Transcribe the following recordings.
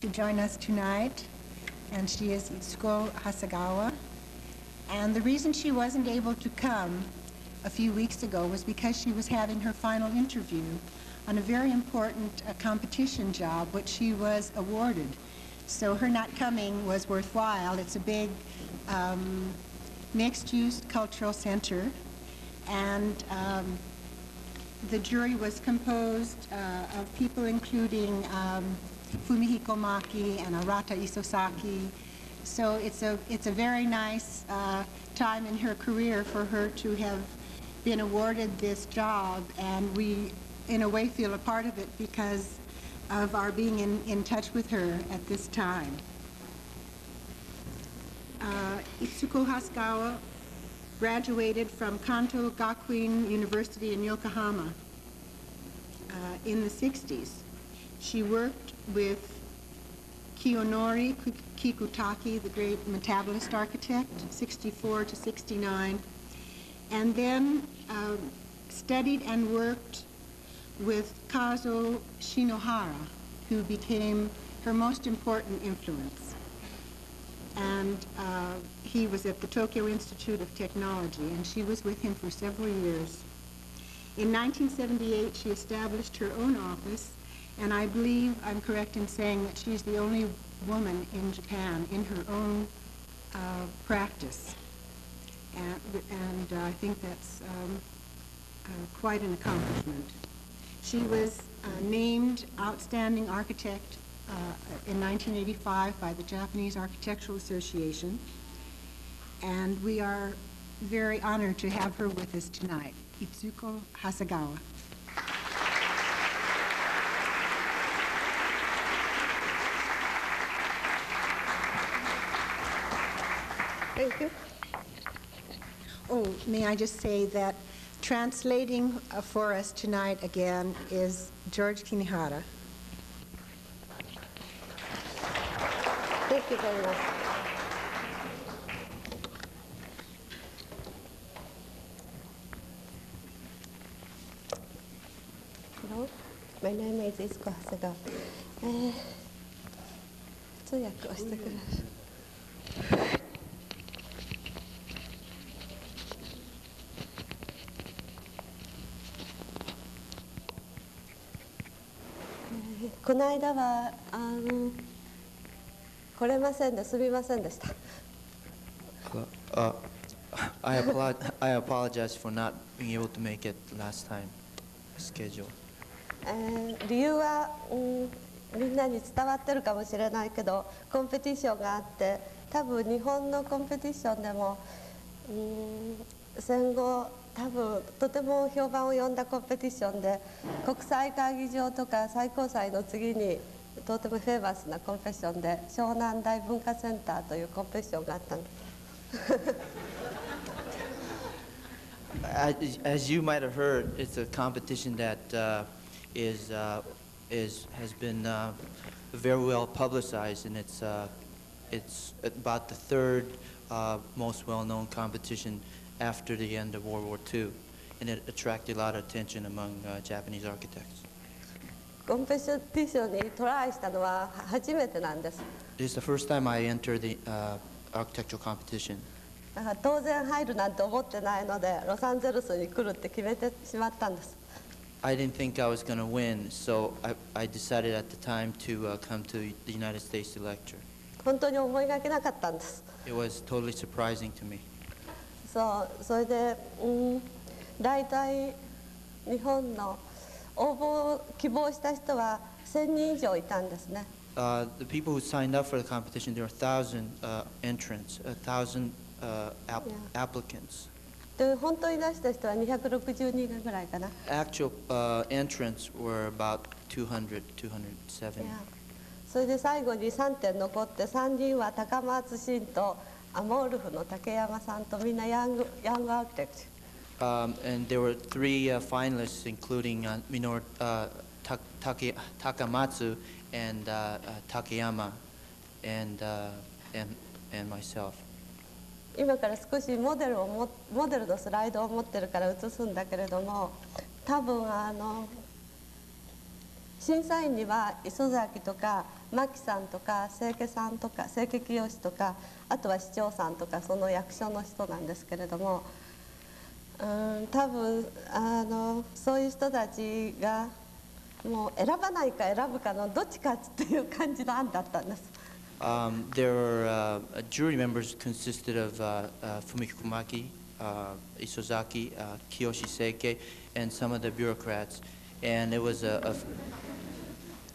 to join us tonight, and she is Itsuko Hasagawa. And the reason she wasn't able to come a few weeks ago was because she was having her final interview on a very important uh, competition job, which she was awarded. So her not coming was worthwhile. It's a big um, mixed-use cultural center, and um, the jury was composed uh, of people including um, Fumihiko Maki and Arata Isosaki. So it's a, it's a very nice uh, time in her career for her to have been awarded this job, and we, in a way, feel a part of it because of our being in, in touch with her at this time. Uh, Itsuko Hasagawa graduated from Kanto Gakuin University in Yokohama uh, in the 60s. She worked with Kiyonori Kikutaki, the great metabolist architect, 64 to 69, and then uh, studied and worked with Kazo Shinohara, who became her most important influence. And uh, he was at the Tokyo Institute of Technology, and she was with him for several years. In 1978, she established her own office, and I believe I'm correct in saying that she's the only woman in Japan in her own uh, practice. And, and uh, I think that's um, uh, quite an accomplishment. She was uh, named Outstanding Architect uh, in 1985 by the Japanese Architectural Association, and we are very honored to have her with us tonight, Itsuko Hasagawa. Thank you. Oh, may I just say that translating uh, for us tonight again is George Kinihara. Thank you very much. Hello, my name is Isko Hasegawa. えー通訳をしてくれる。え この間はあの来れませんですみませんでした。Uh, I, apolo- I apologize for not being able to make it last time schedule. えー理由は、うん、みんなに伝わってるかもしれないけどコンペティションがあって多分日本のコンペティションでも、うん、戦後多分とても評判を呼んだコンペティションで国際会議場とか最高裁の次にとてもフェーマスなコンペティションで湘南大文化センターというコンペティションがあったんです。As, as you might have heard, it's a competition that uh, is, uh, is, has been uh, very well publicized, and it's, uh, it's about the third uh, most well-known competition after the end of World War II, and it attracted a lot of attention among uh, Japanese architects. コンペティションにトライしたのは初めてなんです。 This is the first time I entered the uh, architectural competition. だから当然入るなんて思ってないのでロサンゼルスに来るって決めてしまったんです I didn't think I was going to win, so I, I decided at the time to uh, come to the United States to lecture. 本当に思いがけなかったんです It was totally surprising to me. そうそれでうん大体日本の応募を希望した人は1000人以上いたんですね Uh, the people who signed up for the competition, there were a thousand uh, entrants, a thousand uh, app- Yeah. applicants. で本当に出した人は260人ぐらいかな Actual uh, entrants were about 200, 270. いやそれで最後に3点残って3人は高松新とアモールフの竹山さんとみんなヤングヤングアーキテクチャ Um, and there were three uh, finalists, including uh, Minor uh, Ta- Take- Takamatsu and uh, uh, Takeyama, and, uh, and, and myself. 今から少しモデルをもモデルのスライドを持ってるから映すんだけれども多分あの審査員には磯崎とか牧さんとか清家さんとか清家清とかあとは市長さんとかその役所の人なんですけれどもうん多分あのそういう人たちがもう選ばないか選ぶかのどっちかっていう感じの案だったんです。Um, there were uh, jury members consisted of uh, uh, Fumiko Kumaki, uh, Isozaki, uh, Kiyoshi Seike, and some of the bureaucrats. And it was a,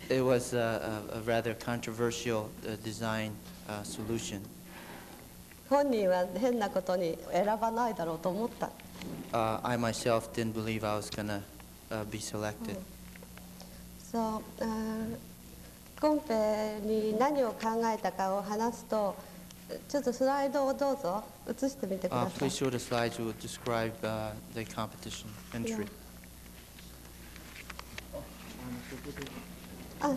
a it was a, a, a rather controversial uh, design uh, solution. 本人は変なことに選ばないだろうと思った。Uh, I myself didn't believe I was gonna uh, be selected. そう、うんコンペに何を考えたかを話すと、ちょっとスライドをどうぞ映してみてく Uh, ださい please。show the slides will describe uh, the competition entry. あ、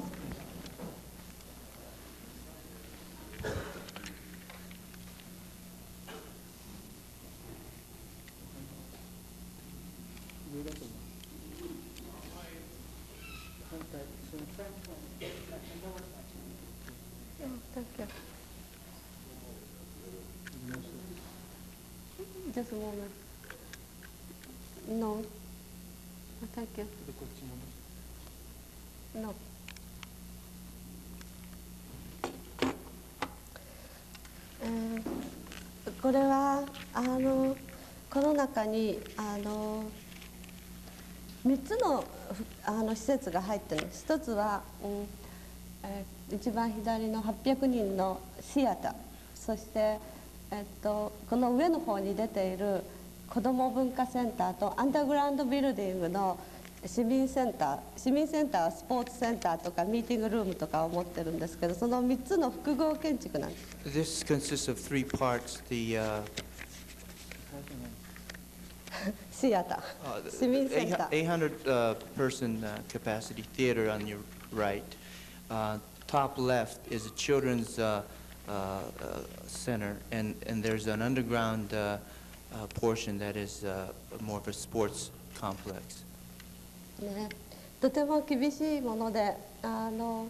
Okay. Just a moment. No. Thank you. No. これはあのこの中にあの3つのあの施設が入ってるんです一つは、うん一番左の800人のシアターそして、えっと、この上の方に出ている子ども文化センターとアンダーグラウンドビルディングの市民センター市民センターはスポーツセンターとかミーティングルームとかを持ってるんですけどその3つの複合建築なんです This consists of three parts. The uh, シアタ Uh, ー市民センター800 uh, person uh, capacity theater on your right. Uh, top left is a children's uh, uh, center, and, and there's an underground uh, uh, portion that is uh, more of a sports complex. ね、とても厳しいものであの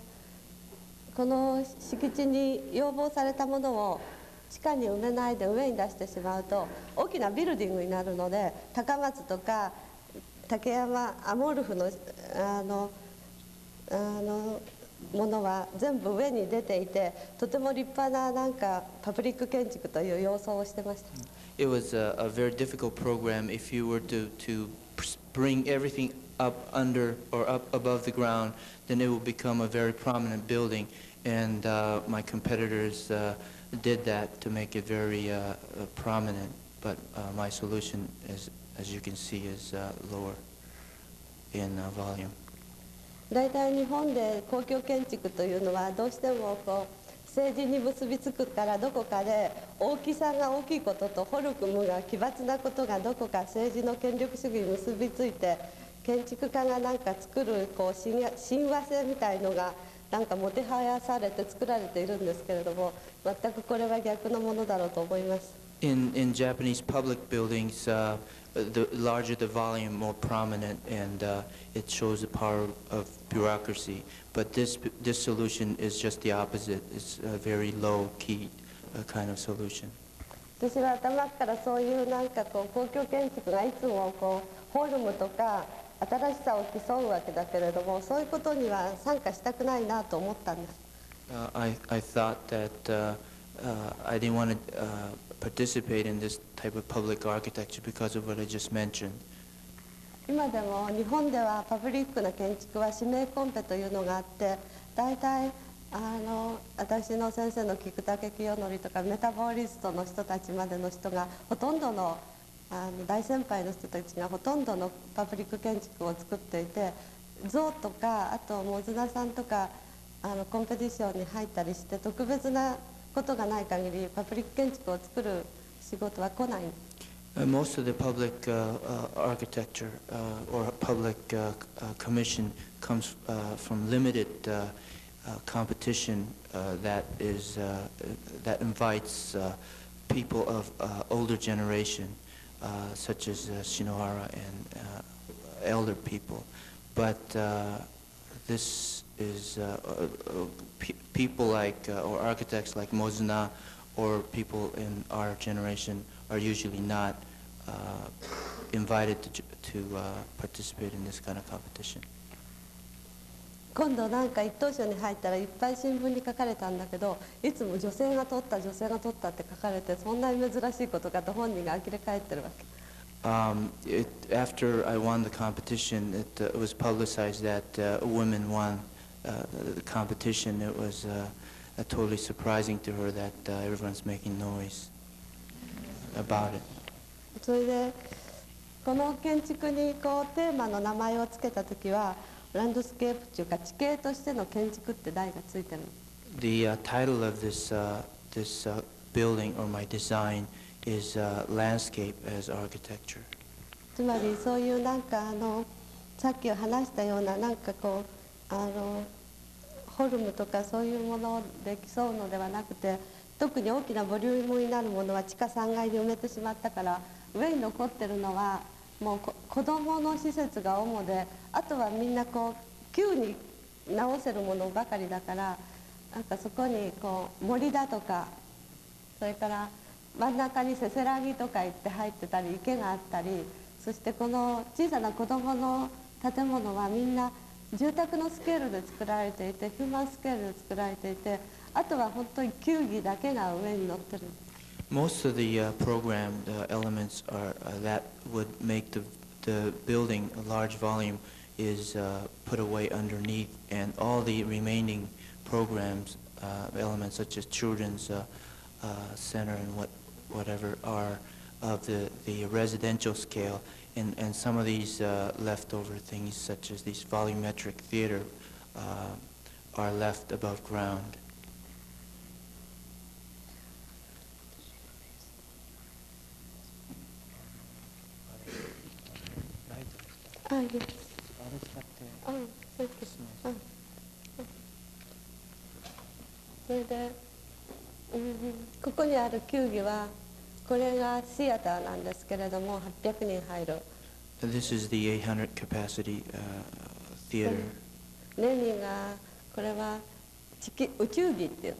この敷地に要望されたものを地下に埋めないで上に出してしまうと大きなビルディングになるので高松とか竹山アモルフのあのあのものは全部上に出ていてとても立派ななんかパブリック建築という様相をしてました。 It was a, a very difficult program. If you were to, to pr- bring everything up under or up above the ground, then it would become a very prominent building. And uh, my competitors uh, did that to make it very uh, uh, prominent. But uh, my solution, is, as you can see, is uh, lower in uh, volume. 大体日本で公共建築というのはどうしてもこう政治に結びつくからどこかで大きさが大きいこととホルクムが奇抜なことがどこか政治の権力主義に結びついて建築家がなんか作るこう親和性みたいのがなんかもてはやされて作られているんですけれども全くこれは逆のものだろうと思います。In, in Japanese public buildings, uh, the larger the volume, more prominent, and uh, it shows the power of bureaucracy. But this, this solution is just the opposite. It's a very low-key uh, kind of solution. 私は頭からそういうなんかこう公共建築がいつもこうフォルムとか新しさを競うわけだけれどもそういうことには参加したくないなと思ったんです Uh, I, I thought that uh, uh, I didn't want to uh, participate in this type of public architecture because of what I just mentioned. 今でも日本ではパブリックな建築は指名コンペというのがあって大体あの私の先生の菊竹清則とかメタボリストの人たちまでの人がほとんどのあの大先輩の人たちがほとんどのパブリック建築を作っていて象とかあとモズナさんとかあのコンペティションに入ったりして特別なことがない限りパブリック建築を作る仕事は来ない Uh, most of the public uh, uh, architecture uh, or public uh, c- uh, commission comes uh, from limited uh, uh, competition uh, that is uh, uh, that invites uh, people of uh, older generation, uh, such as uh, Shinohara and uh, elder people. But uh, this is uh, uh, uh, pe- people like, uh, or architects like Mozuna, or people in our generation are usually not uh, invited to, j- to uh, participate in this kind of competition. 今度なんか一等賞に入ったらいっぱい新聞に書かれたんだけどいつも女性が取った女性が取ったって書かれてそんなに珍しいことかと本人が呆れ返ってるわけ Um, it, after I won the competition, it uh, was publicized that uh, women won uh, the competition. It was uh, uh, totally surprising to her that uh, everyone's making noise about it. それでこの建築にこうテーマの名前を付けた時はランドスケープっていうか地形としての建築って題がついてるの The uh, title of this, uh, this uh, building or my design is uh, Landscape as Architecture. つまりそういうなんかあのさっき話したようななんかこうあの フォルムとかそういうもので競うのではなくて特に大きなボリュームになるものは地下3階で埋めてしまったから上に残ってるのはもう子どもの施設が主であとはみんなこう急に直せるものばかりだからなんかそこにこう森だとかそれから真ん中にせせらぎとか言って入ってたり池があったりそしてこの小さな子どもの建物はみんな住宅のスケールで作られていてヒューマンスケールで作られていてあとは本当に球技だけが上に乗ってる Most of the uh, program uh, elements are, uh, that would make the, the building a large volume is uh, put away underneath, and all the remaining programs, uh, elements such as children's uh, uh, center and what, whatever are of the, the residential scale, and, and some of these uh, leftover things such as these volumetric theater uh, are left above ground. あいいですうんそうですうんうんそれで、うん、ここにある球技は これがシアターなんですけれども、800人入る。This is the 800 capacity、がこれは地球宇宙儀っていう。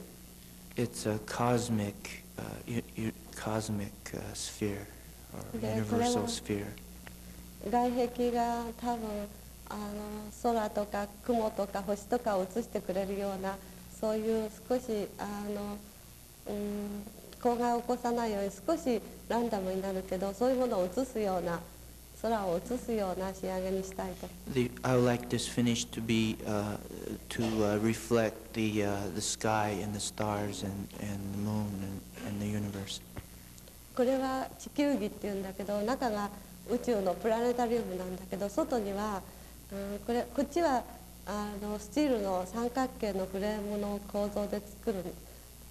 外壁が多分あの空とか雲とか星とかを映してくれるようなそういう少しあの。うん光害を起こさないように少しランダムになるけどそういうものを映すような空を映すような仕上げにしたいと The, I would like this finish to be uh, to uh, reflect the uh, the sky and the stars and, and the moon and, and the universe. これは地球儀っていうんだけど中が宇宙のプラネタリウムなんだけど外には、うん、これこっちはあのスチールの三角形のフレームの構造で作る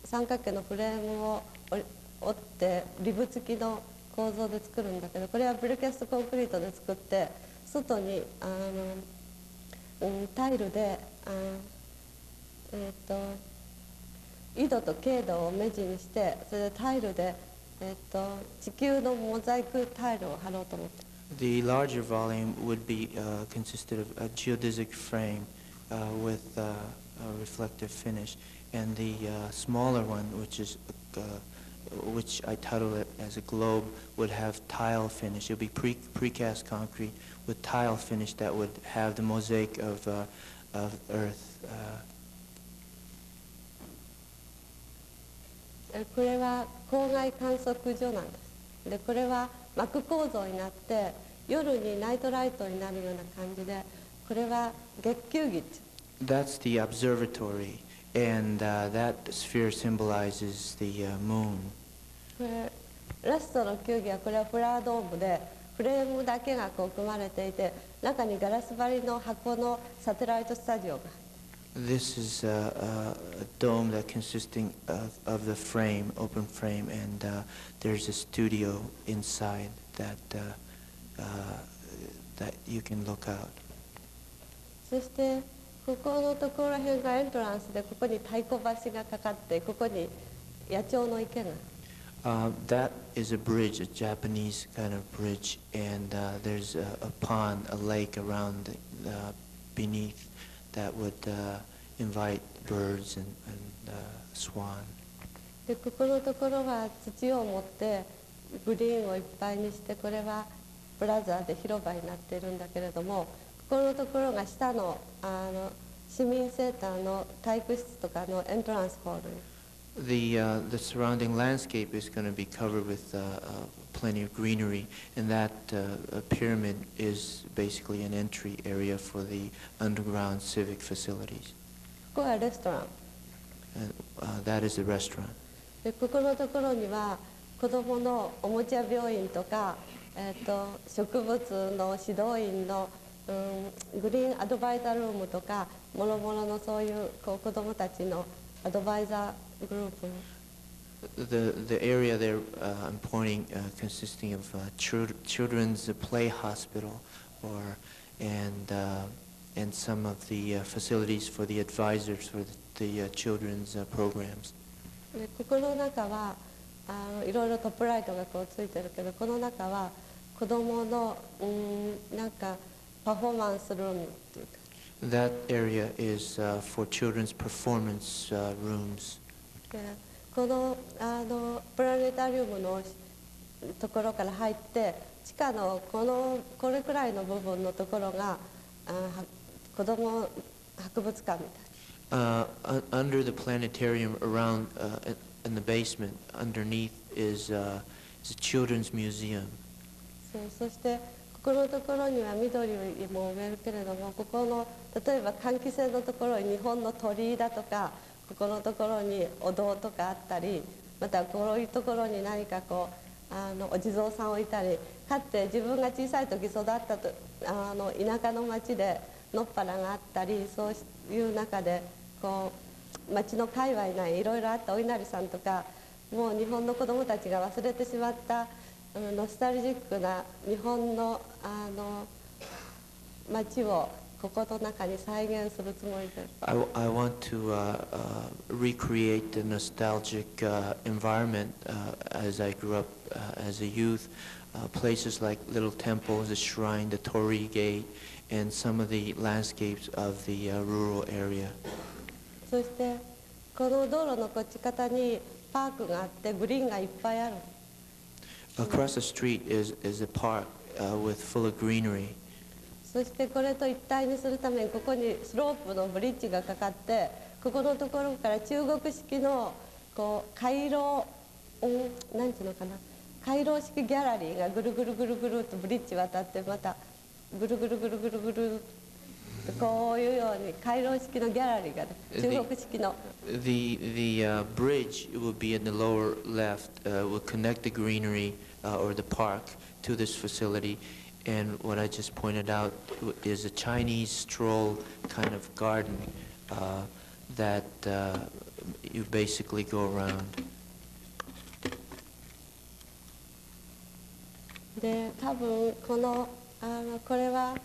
三角形のフレームを折ってリブ付きの構造で作るんだけどこれはブルキャストコンクリートで作って外にあの、うん、タイルであえっ、と緯度と経度を目地にしてそれでタイルで、えっと地球のモザイクタイルを貼ろうと思って The larger volume would be uh, consisted of a geodesic frame uh, with uh, a reflective finish, and the uh, smaller one, which is uh, which I title it as a globe, would have tile finish. It would be pre- precast concrete with tile finish that would have the mosaic of uh, of Earth. Uh, えこれは郊外観測所なんですでこれは膜構造になって夜にナイトライトになるような感じでこれは月球儀って that's the observatory, and uh, that sphere symbolizes the uh, moon. これラストの球技はこれはフラワードームでフレームだけがこう組まれていて中にガラス張りの箱のサテライトスタジオが This is uh, uh, a dome that consisting of, of the frame, open frame, and uh, there's a studio inside that uh, uh, that you can look out. そしてここのところら辺がエントランスでここに太鼓橋がかかってここに野鳥の池が Uh, that is a bridge, a Japanese kind of bridge, and uh, there's a, a pond, a lake around the, uh, beneath that would uh, invite birds and, and uh, swan. でここのところは土を持ってグリーンをいっぱいにしてこれはプラザで広場になっているんだけれどもここのところが下のあの市民センターの体育室とかのエントランスホール The, uh, the surrounding landscape is going to be covered with uh, uh, plenty of greenery, and that uh, uh, pyramid is basically an entry area for the underground civic facilities. ここはレストラン And uh, that is a restaurant. でここのところには子どものおもちゃ病院とか、えー、と植物の指導員の、うん、グリーンアドバイザールームとかもろもろのそういうこう子どもたちのアドバイザーグループ ー The, the area there uh, I'm pointing uh, consisting of uh, chil- children's play hospital or, and, uh, and some of the uh, facilities for the advisors for the, the uh, children's uh, programs. でここの中はあのいろいろトップライトがこうついてるけどこの中は子どものうんなんかパフォーマンスルームっていうか That area is uh, for children's performance uh, rooms. でこのあのプラネタリウムのところから入って地下のこのこれくらいの部分のところがあは子ども博物館みたい Uh, un- under the planetarium around uh, in- the basement underneath is, uh, is a children's museum. そうそしてここのところには緑も埋めるけれどもここの例えば換気扇のところに日本の鳥居だとかここのところにお堂とかあったりまたこういうところに何かこうあのお地蔵さんをいたりかつて自分が小さい時育ったとあの田舎の町でのっぱらがあったりそういう中でこう町の界隈内いろいろあったお稲荷さんとかもう日本の子どもたちが忘れてしまったうんノスタルジックな日本のあの街をここの中に再現するつもりです。 I, w- I want to uh, uh, recreate the nostalgic uh, environment uh, as I grew up uh, as a youth. Uh, places like little temples, the shrine, the Torii Gate, and some of the landscapes of the uh, rural area. そしてこの道路のこっち方にパークがあってグリーンがいっぱいある Across the street is, is a park uh, with full of greenery. そしてこれと一体にするためにここにスロープのブリッジがかかってここのところから中国式のこう回廊うんなんていうのかな回廊式ギャラリーがぐるぐるぐるぐるとブリッジ渡ってまたぐるぐるぐるぐるぐるってこういうように回廊式のギャラリーがね中国式の The, the uh, bridge will be in the lower left, uh, will connect the greenery uh, or the park to this facility. And what I just pointed out is a Chinese stroll kind of garden uh, that uh, you basically go around. で多分このあのこれは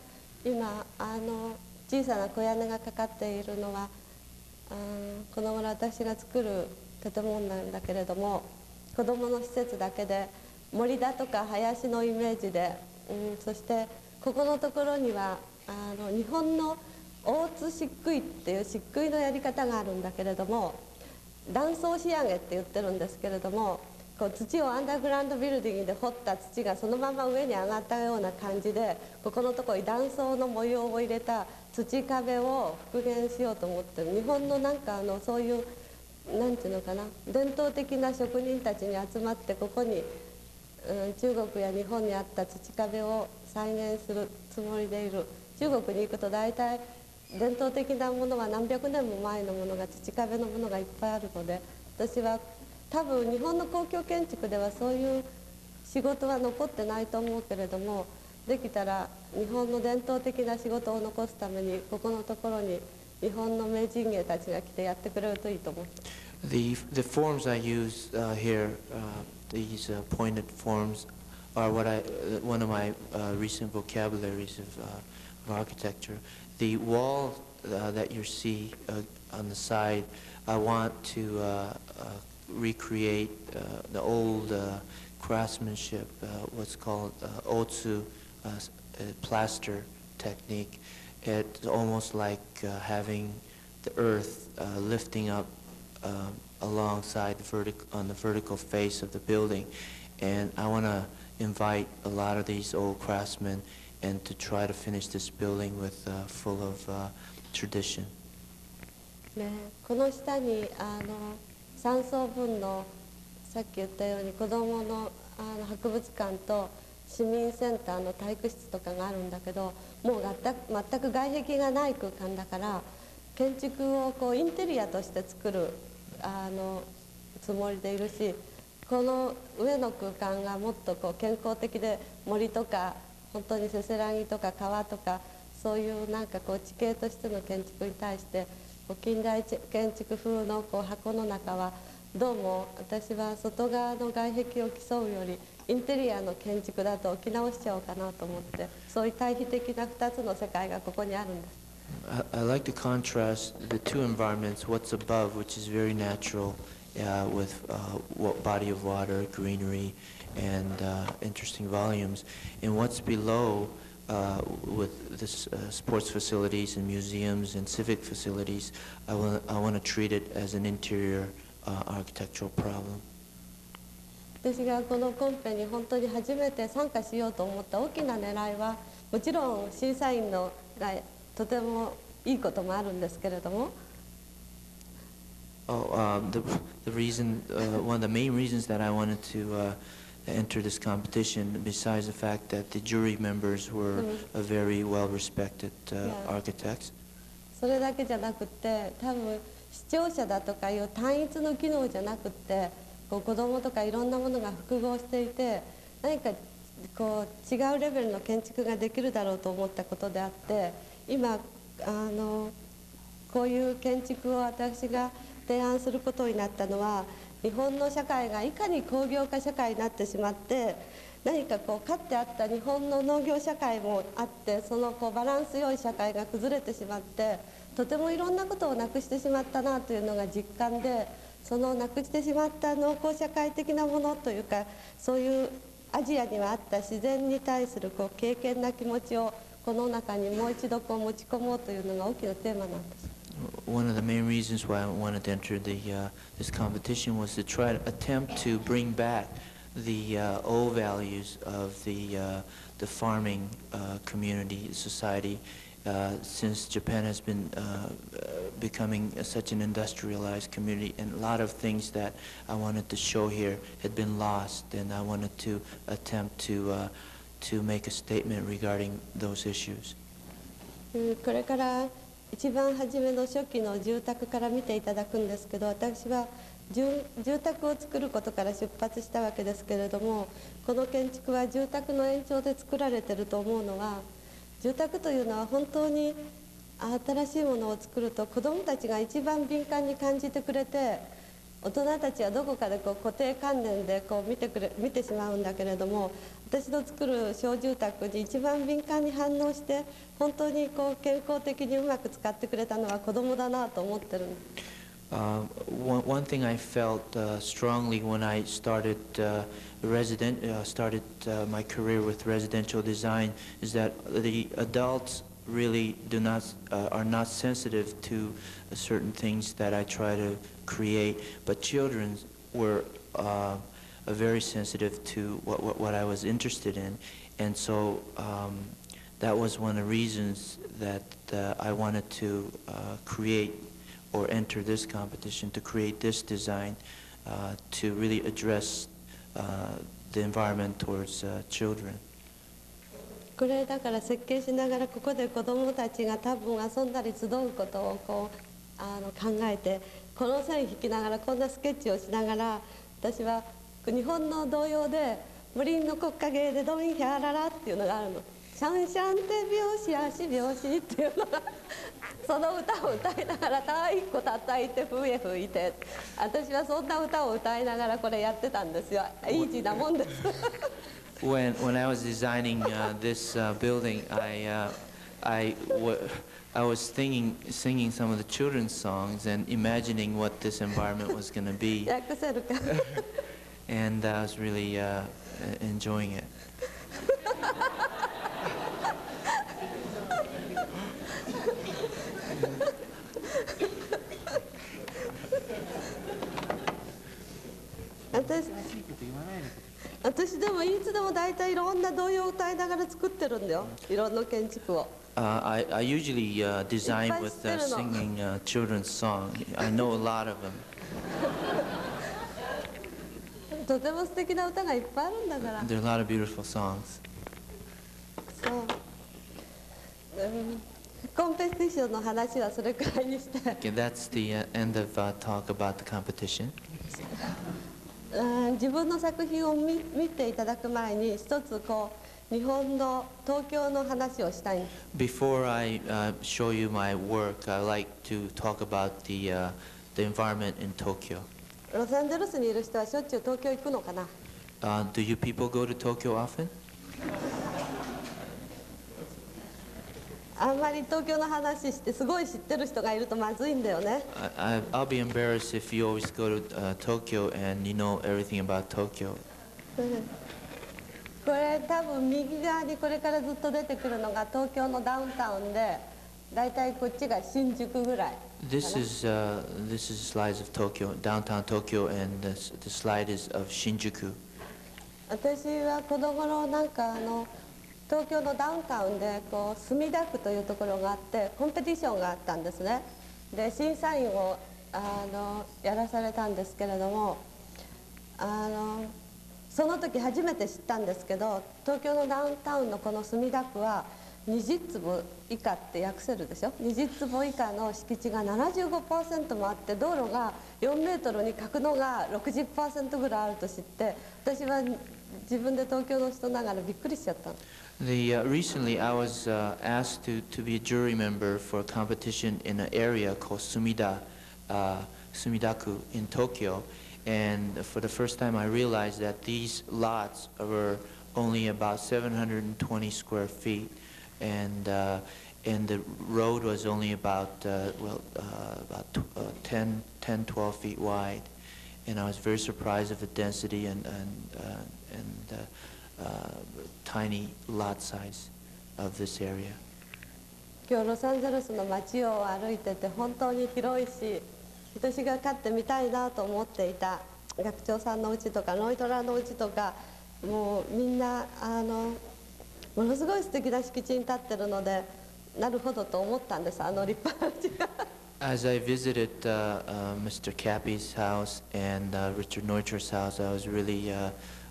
今あの小さな小屋根がかかっているのはあこの頃私が作る建物なんだけれども子どもの施設だけで森だとか林のイメージで、うん、そしてここのところにはあの日本の大津漆喰っていう漆喰のやり方があるんだけれども断層仕上げって言ってるんですけれどもこう土をアンダーグラウンドビルディングで掘った土がそのまま上に上がったような感じでここのところに断層の模様を入れた土壁を復元しようと思ってる日本のなんかあのそういうなんていうのかな伝統的な職人たちに集まってここに、中国や日本にあった土壁を再現するつもりでいる中国に行くと大体伝統的なものは何百年も前のものが土壁のものがいっぱいあるので私は多分日本の公共建築ではそういう仕事は残ってないと思うけれどもできたら日本の伝統的な仕事を残すためにここのところに日本の名人芸たちが来てやってくれるといいと思う。The, the forms I use uh, here, uh, these uh, pointed forms, are what I, uh, one of my uh, recent vocabularies of, uh, of architecture. The wall uh, that you see uh, on the side, I want to recreate the old craftsmanship, what's called otsu, plaster technique. It's almost like having the earth lifting up um, alongside the vertic- on the vertical face of the building. And I want to invite a lot of these old craftsmen and to try to finish this building with uh, full of uh, tradition. ね、この下にあの3層分のさっき言ったように子どものあの博物館と市民センターの体育室とかがあるんだけどもう全く全く外壁がない空間だから建築をこうインテリアとして作る あのつもりでいるしこの上の空間がもっとこう健康的で森とか本当にせせらぎとか川とかそういうなんかこう地形としての建築に対して近代建築風のこう箱の中はどうも私は外側の外壁を競うよりインテリアの建築だと置き直しちゃおうかなと思ってそういう対比的な2つの世界がここにあるんです。I, I like to contrast the two environments, what's above, which is very natural, uh, with uh, wa- body of water, greenery, and uh, interesting volumes, and what's below uh, with the s- uh, sports facilities and museums and civic facilities. I want, I want to treat it as an interior uh, architectural problem. 私がこのコンペに本当に初めて参加しようと思った大きな狙いはもちろん審査員のが とてもいいこともあるんですけれども Oh, um, the, the reason, uh, one of the main reasons that I wanted to uh, enter this competition, besides the fact that the jury members were Mhm. a very well-respected uh, Yeah. architects, それだけじゃなくって多分視聴者だとかいう単一の機能じゃなくってこう子どもとかいろんなものが複合していて何かこう違うレベルの建築ができるだろうと思ったことであって今あのこういう建築を私が提案することになったのは日本の社会がいかに工業化社会になってしまって何かこうかつてあった日本の農業社会もあってそのこうバランス良い社会が崩れてしまってとてもいろんなことをなくしてしまったなというのが実感でそのなくしてしまった農耕社会的なものというかそういうアジアにはあった自然に対するこう敬虔な気持ちをこの中にもう一度こう持ち込もうというのが大きなテーマなんです。 one of the main reasons why I wanted to enter the, uh, this competition was to try to attempt to bring back the uh, old values of the, uh, the farming uh, community, society, uh, since Japan has been uh, uh, becoming such an industrialized community, and a lot of things that I wanted to show here had been lost, and I wanted to attempt to, uh, to make a statement regarding those issues. うんこれから一番初めの初期の住宅から見ていただくんですけど私は住住宅を作ることから出発したわけですけれどもこの建築は住宅の延長で作られてると思うのは住宅というのは本当に新しいものを作ると子どもたちが一番敏感に感じてくれて大人たちはどこかでこう固定観念でこう見てくれ見てしまうんだけれども私の作る小住宅に一番敏感に反応して本当にこう健康的にうまく使ってくれたのは子供だなと思ってるんです Uh, one, one thing I felt uh, strongly when I started uh, resident uh, started uh, my career with residential design is that the adults really do not uh, are not sensitive to certain things that I try to create, but children were uh, uh, very sensitive to what, what what I was interested in, and so um, that was one of the reasons that uh, I wanted to uh, create or enter this competition to create this design uh, to really address uh, the environment towards uh, children. これだから設計しながらここで子どもたちが多分遊んだり集うことをこうあの考えて この線引きながらこんなスケッチをしながら私は日本の童謡で「無林の国家芸でドンヒャララ」っていうのがあるの。シャンシャン手拍子足拍子っていうのが その歌を歌いながら太鼓叩いて笛吹いて。私はそんな歌を歌いながらこれやってたんですよ。イージーなもんです。When, when I was designing uh, this uh, building, I, uh, I, w- I was thinking, singing some of the children's songs and imagining what this environment was going to be. and I was really uh, uh enjoying it. 私私でもいつでも大体いろんな童謡を歌いながら作ってるんだよいろんな建築を。I, I usually uh, design If I with uh, still know. singing uh, children's song. I know a lot of them. とても素敵な歌がいっぱいあるんだから There are a lot of beautiful songs. そう、うん、コンペティションの話はそれくらいにして Okay, that's the uh, end of uh, talk about the competition. うん自分の作品を見見ていただく前に一つこう 日本の東京の話をしたい Before I uh, show you my work, I like to talk about the, uh, the environment in Tokyo. ロサンゼルスにいる人はしょっちゅう東京行くのかな Uh, do you people go to Tokyo often? あんまり東京の話してすごい知ってる人がいるとまずいんだよね I, I'll be embarrassed if you always go to uh, Tokyo and you know everything about Tokyo. これ多分右側にこれからずっと出てくるのが東京のダウンタウンでだいたいこっちが新宿ぐらい This is uh, this is slides of Tokyo, downtown Tokyo, and this, the slide is of Shinjuku. 私はこの頃なんかあの東京のダウンタウンでこう墨田区というところがあってコンペティションがあったんですねで審査員をあのやらされたんですけれどもあのその時初めて知ったんですけど東京のダウンタウンのこの墨田区は20坪以下って訳せるでしょ？20坪以下の敷地が75%もあって道路が4メートルに角度が60%ぐらいあると知って私は自分で東京の人ながらびっくりしちゃったの The, uh, recently, I was uh, asked to, to be a jury member for a competition in an area called Sumida, uh, Sumidaku in Tokyo. And for the first time, I realized that these lots were only about 720 square feet. And, uh, and the road was only about, uh, well, uh, about tw- uh, 10, 10, 12 feet wide. And I was very surprised of the density and, and, uh, and uh, uh, tiny lot size of this area. 今日ロサンゼルスの街を歩いてて本当に広いし 私が飼ってみたいなと思っていた学長さんの家とかノイトラの家とかもうみんなあのものすごい素敵な敷地に立ってるのでなるほどと思ったんですあの立派な家が。As I visited uh, uh, Mr. Cappy's house and uh, Richard Neutr's house, I was really uh,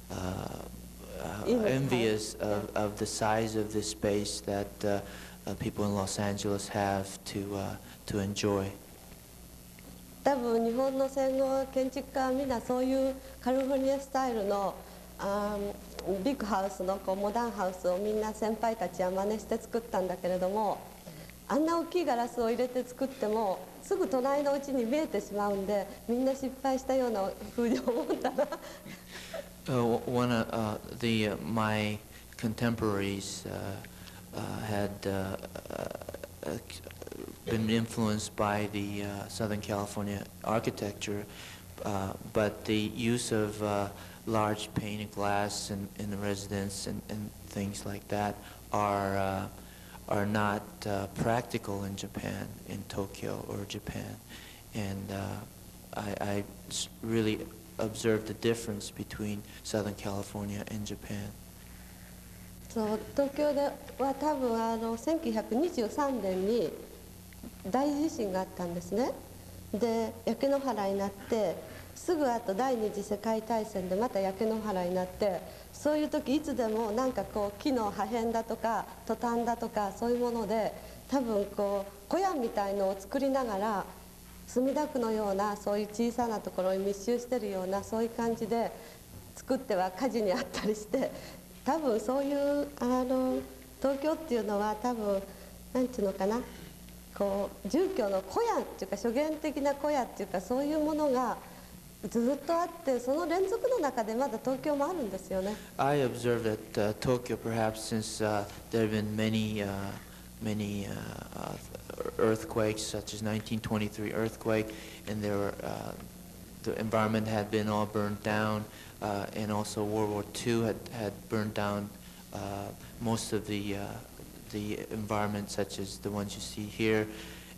uh, uh, envious of, of the size of this space that uh, uh, people in Los Angeles have to, uh, to enjoy. 多分日本の戦後建築家はみんなそういうカリフォルニアスタイルのあビッグハウスのこうモダンハウスをみんな先輩たちは真似して作ったんだけれどもあんな大きいガラスを入れて作ってもすぐ隣のうちに見えてしまうんでみんな失敗したようなふうに思うんだな。Uh, one of uh, the uh, my contemporaries uh, uh, had uh, uh, been influenced by the uh, Southern California architecture, uh, but the use of uh, large pane of glass in, in the residence and, and things like that are uh, are not uh, practical in Japan, in Tokyo or Japan, and uh, I, I s- really observed the difference between Southern California and Japan. そう東京では多分あの1923年に 大地震があったんですね。で焼け野原になってすぐあと第二次世界大戦でまた焼け野原になってそういう時いつでもなんかこう木の破片だとかトタンだとかそういうもので多分こう小屋みたいのを作りながら墨田区のようなそういう小さなところに密集してるようなそういう感じで作っては火事にあったりして多分そういうあの東京っていうのは多分なんていうのかな。こう住居の小屋っていうか諸言的な小屋っていうかそういうものがずっとあってその連続の中でまだ東京もあるんですよね。I observed that uh, Tokyo, perhaps since uh, there have been many, uh, many uh, uh, earthquakes, such as 1923 earthquake, and there were, uh, the environment had been all burned down, uh, and also World War II had, had burned down uh, most of the, uh, the environment, such as the ones you see here.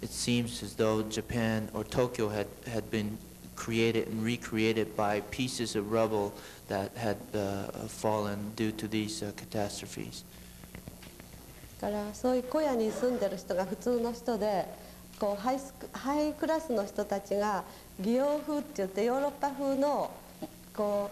It seems as though Japan or Tokyo had, had been created and recreated by pieces of rubble that had uh, fallen due to these uh, catastrophes. だからそういう小屋に住んでる人が普通の人でこうハイスクハイクラスの人たちが擬洋風って言ってヨーロッパ風のこ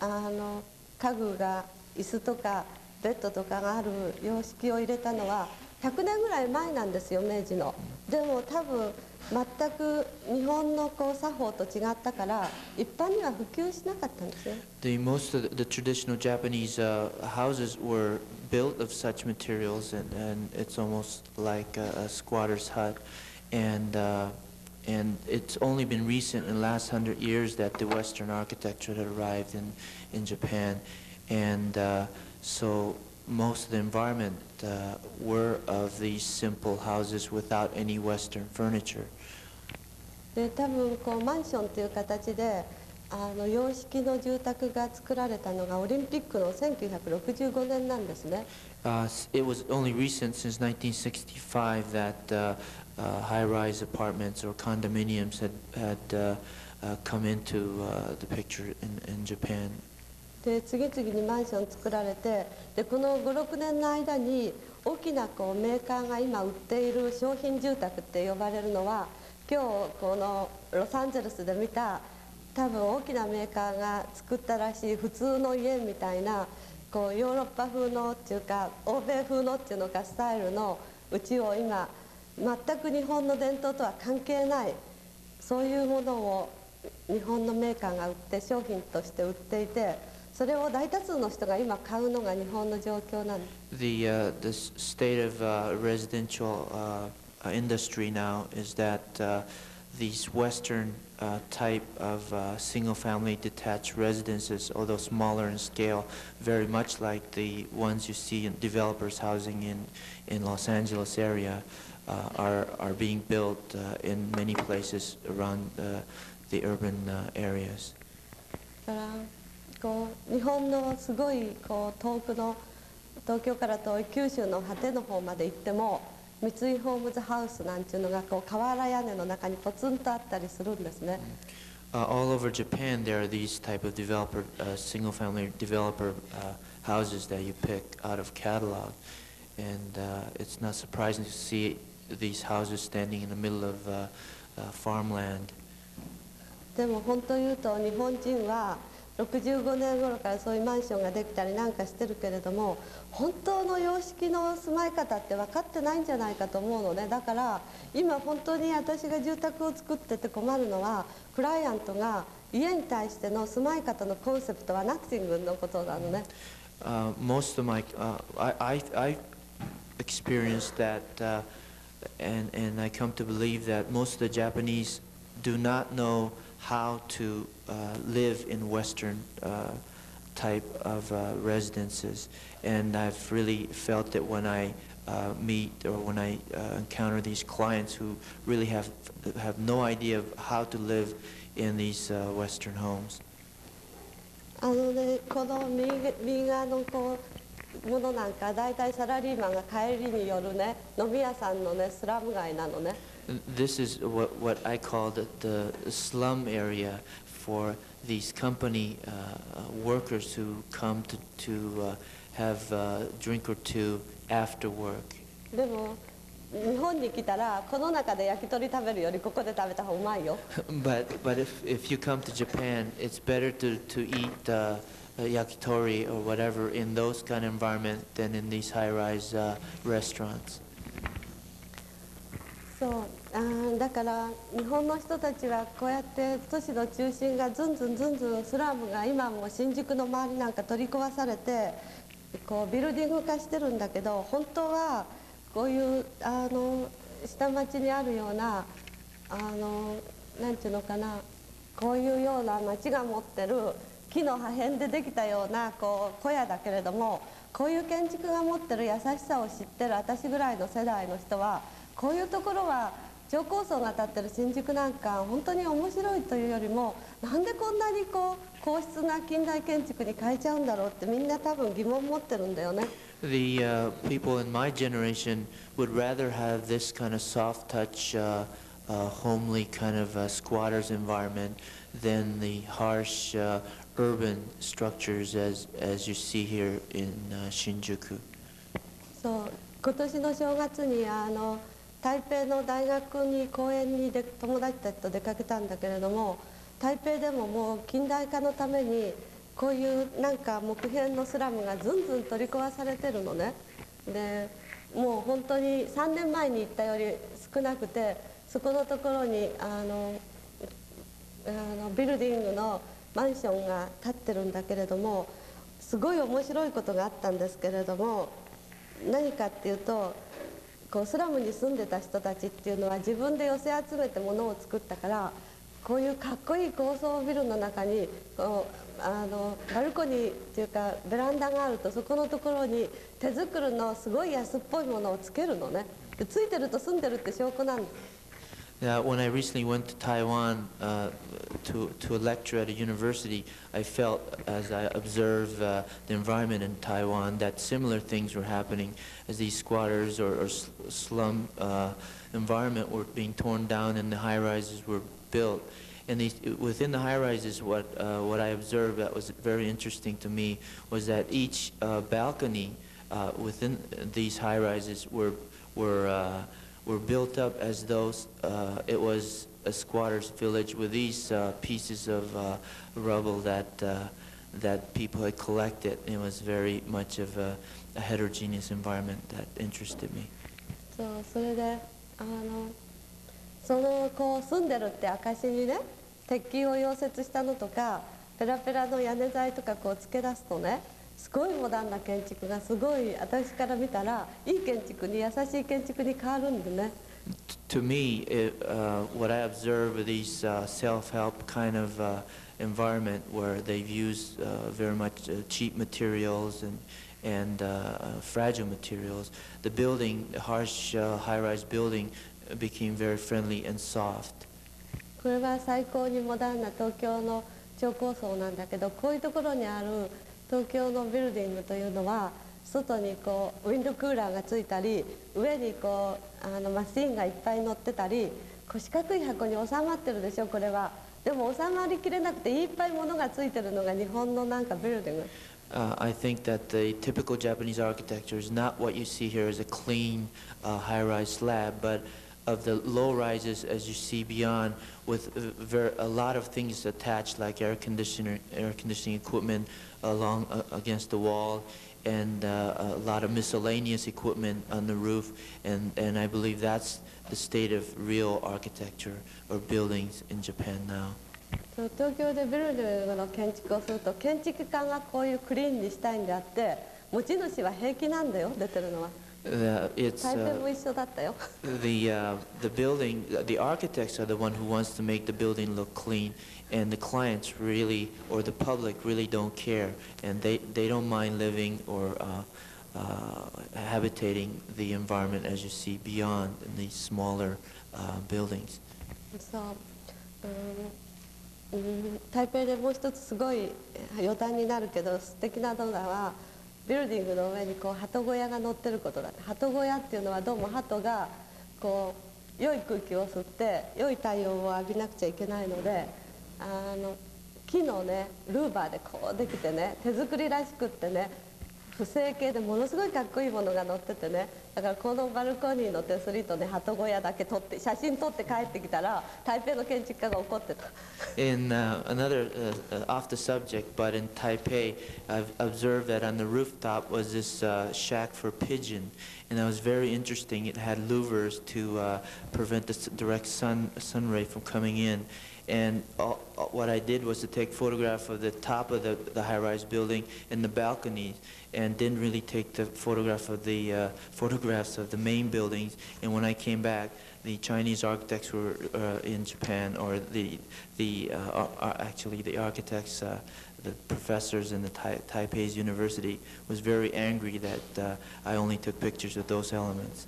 うあの家具が椅子とか ベッドとかがある様式を入れたのは100年ぐらい前なんですよ明治の。でも多分全く日本のこう作法と違ったから一般には普及しなかったんですね。The most of the, the traditional Japanese uh, houses were built of such materials, and, and it's almost like a, a squatter's hut. And uh, and it's only been recent in the last hundred years that the Western architecture had arrived in in Japan, and uh, so most of the environment uh, were of these simple houses without any Western furniture. で多分こうマンションという形であの洋式の住宅が作られたのがオリンピックの1965年なんですね。 Uh, s- It was only recent, since 1965, that uh, uh, high-rise apartments or condominiums had, had uh, uh, come into uh, the picture in, in Japan. で次々にマンション作られてでこの56年の間に大きなこうメーカーが今売っている商品住宅って呼ばれるのは今日このロサンゼルスで見た多分大きなメーカーが作ったらしい普通の家みたいなこうヨーロッパ風のっていうか欧米風のっていうのかスタイルのうちを今全く日本の伝統とは関係ないそういうものを日本のメーカーが売って商品として売っていてそれを大多数の人が今買うのが日本の状況なんです The, uh, the s- state of uh, residential uh, uh, industry now is that uh, these Western uh, type of uh, single-family detached residences, although smaller in scale, very much like the ones you see in developers housing in, in Los Angeles area, uh, are, are being built uh, in many places around uh, the urban uh, areas. こう日本のすごいこう遠くの東京から遠い九州の果ての方まで行っても三井ホームズハウスなんていうのがこう瓦屋根の中にポツンとあったりするんですね。Uh, all over Japan, there are these type of developer, uh, single-family developer uh, houses that you pick out of catalog, and uh, it's not surprising to see these houses standing in the middle of uh, uh, farmland. でも本当言うと日本人は65年頃からそういうマンションができたりなんかしてるけれども本当の洋式の住まい方って分かってないんじゃないかと思うのね。だから今本当に私が住宅を作ってて困るのはクライアントが家に対しての住まい方のコンセプトはナッティングのことなのね。Uh, most of my, uh, I, I, I experienced that, uh, and, and I come to believe that most of the Japanese do not know how to uh, live in Western uh, type of uh, residences. And I've really felt it when I uh, meet or when I uh, encounter these clients who really have, have no idea of how to live in these uh, Western homes. あのねこの右右側のこうものなんか大体サラリーマンが帰りによるね飲み屋さんのねスラム街なのね This is what, what I call the, the slum area for these company uh, uh, workers who come to, to uh, have a drink or two after work. でも日本に来たらこの中で焼き鳥食べるよりここで食べた方がうまいよ but but if, if you come to Japan, it's better to, to eat uh, uh, yakitori or whatever in those kind of environment than in these high-rise uh, restaurants. そう あだから日本の人たちはこうやって都市の中心がずんずんずんずんスラムが今も新宿の周りなんか取り壊されてこうビルディング化してるんだけど本当はこういうあの下町にあるようなあのなんていうのかなこういうような町が持ってる木の破片でできたようなこう小屋だけれどもこういう建築が持ってる優しさを知ってる私ぐらいの世代の人はこういうところは超高層が建ってる新宿なんか本当に面白いというよりもなんでこんなにこう硬質な近代建築に変えちゃうんだろうってみんな多分疑問持ってるんだよね。The uh, people in my generation would rather have this kind of soft touch uh, uh, homely kind of uh, squatters environment than the harsh uh, urban structures as, as you see here in uh, Shinjuku. そう今年の正月にあの台北の大学に公園にで友達たちと出かけたんだけれども台北でももう近代化のためにこういうなんか木片のスラムがずんずん取り壊されてるのね。でもう本当に3年前に行ったより少なくてそこのところにあのあのビルディングのマンションが建ってるんだけれどもすごい面白いことがあったんですけれども何かっていうとこうスラムに住んでた人たちっていうのは自分で寄せ集めて物を作ったからこういうかっこいい高層ビルの中にこうあのバルコニーっていうかベランダがあるとそこのところに手作りのすごい安っぽいものをつけるのね。ついてると住んでるって証拠なんだ Now, when I recently went to Taiwan uh, to, to a lecture at a university, I felt as I observed uh, the environment in Taiwan that similar things were happening as these squatters or, or slum uh, environment were being torn down and the high-rises were built. And these, within the high-rises, what, uh, what I observed that was very interesting to me was that each uh, balcony uh, within these high-rises were, were were built up as though uh, it was a squatter's village with these uh, pieces of uh, rubble that uh, that people had collected. It was very much of a, a heterogeneous environment that interested me. そうそれであのそのこう住んでるって証にね鉄筋を溶接したのとかペラペラの屋根材とかこう付け出すとね すごいモダンな建築がすごい私から見たらいい建築に優しい建築に変わるんでね To me, it, uh, what I observe with these uh, self-help kind of uh, environment where they've used uh, very much uh, cheap materials and and uh, uh, fragile materials, the building, the harsh uh, high-rise building, uh, became very friendly and soft. これは最高にモダンな東京の超高層なんだけどこういうところにある東京のビルディングというのは外にこうウィンドクーラーがついたり上にこうあのマシンがいっぱい乗ってたりこう四角い箱に収まってるでしょこれはでも収まりきれなくていっぱい物がついてるのが日本のなんかビルディング Uh, I think that the typical Japanese architecture is not what you see here as a clean uh, high-rise slab, but of the low rises as you see beyond with uh, ver- a lot of things attached like air conditioner, air conditioning equipment along uh, against the wall and uh, a lot of miscellaneous equipment on the roof and, and I believe that's the state of real architecture or buildings in Japan now. そう東京でビルディングの建築をすると建築家がこういうクリーンにしたいんであって持ち主は平気なんだよ出てるのは Uh, it's, 台北 uh, も一緒だったよ The, uh, the building, the architects are the one who wants to make the building look clean, and the clients really, or the public really don't care, and they, they don't mind living or uh, uh, habitating the environment as you see beyond in these smaller uh, buildings. そううんうん台北でもう一つすごい余談になるけど素敵なのはビルディングの上にこう鳩小屋が乗ってることだ鳩小屋っていうのはどうも鳩がこう良い空気を吸って良い太陽を浴びなくちゃいけないので あの木のねルーバーでこうできてね手作りらしくってね不正形でものすごいかっこいいものが載っててねだからこのバルコニーの手すりとね鳩小屋だけ撮って写真撮って帰ってきたら台北の建築家が怒ってた In uh, another、uh, off the subject, but in Taipei, I've observed that on the rooftop was this uh, shack for pigeon, and that was very interesting. It had louvers to uh, prevent the direct sun, sun ray from coming in. And all, all- what I did was to take photograph of the top of the, the high-rise building and the balconies, and didn't really take the photograph of the uh, photographs of the main buildings. And when I came back, the Chinese architects were uh, in Japan, or the the uh, ar- actually the architects, uh, the professors in the tai- Taipei's university was very angry that uh, I only took pictures of those elements.